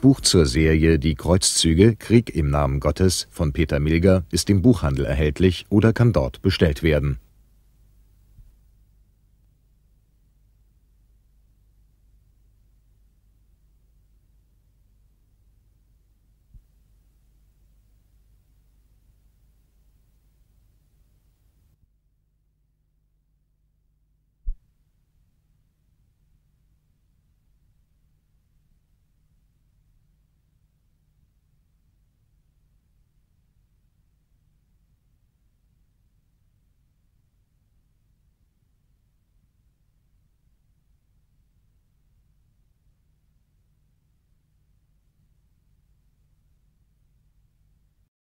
Speaker 6: Buch zur Serie Die Kreuzzüge Krieg im Namen Gottes von Peter Milger ist im Buchhandel erhältlich oder kann dort bestellt werden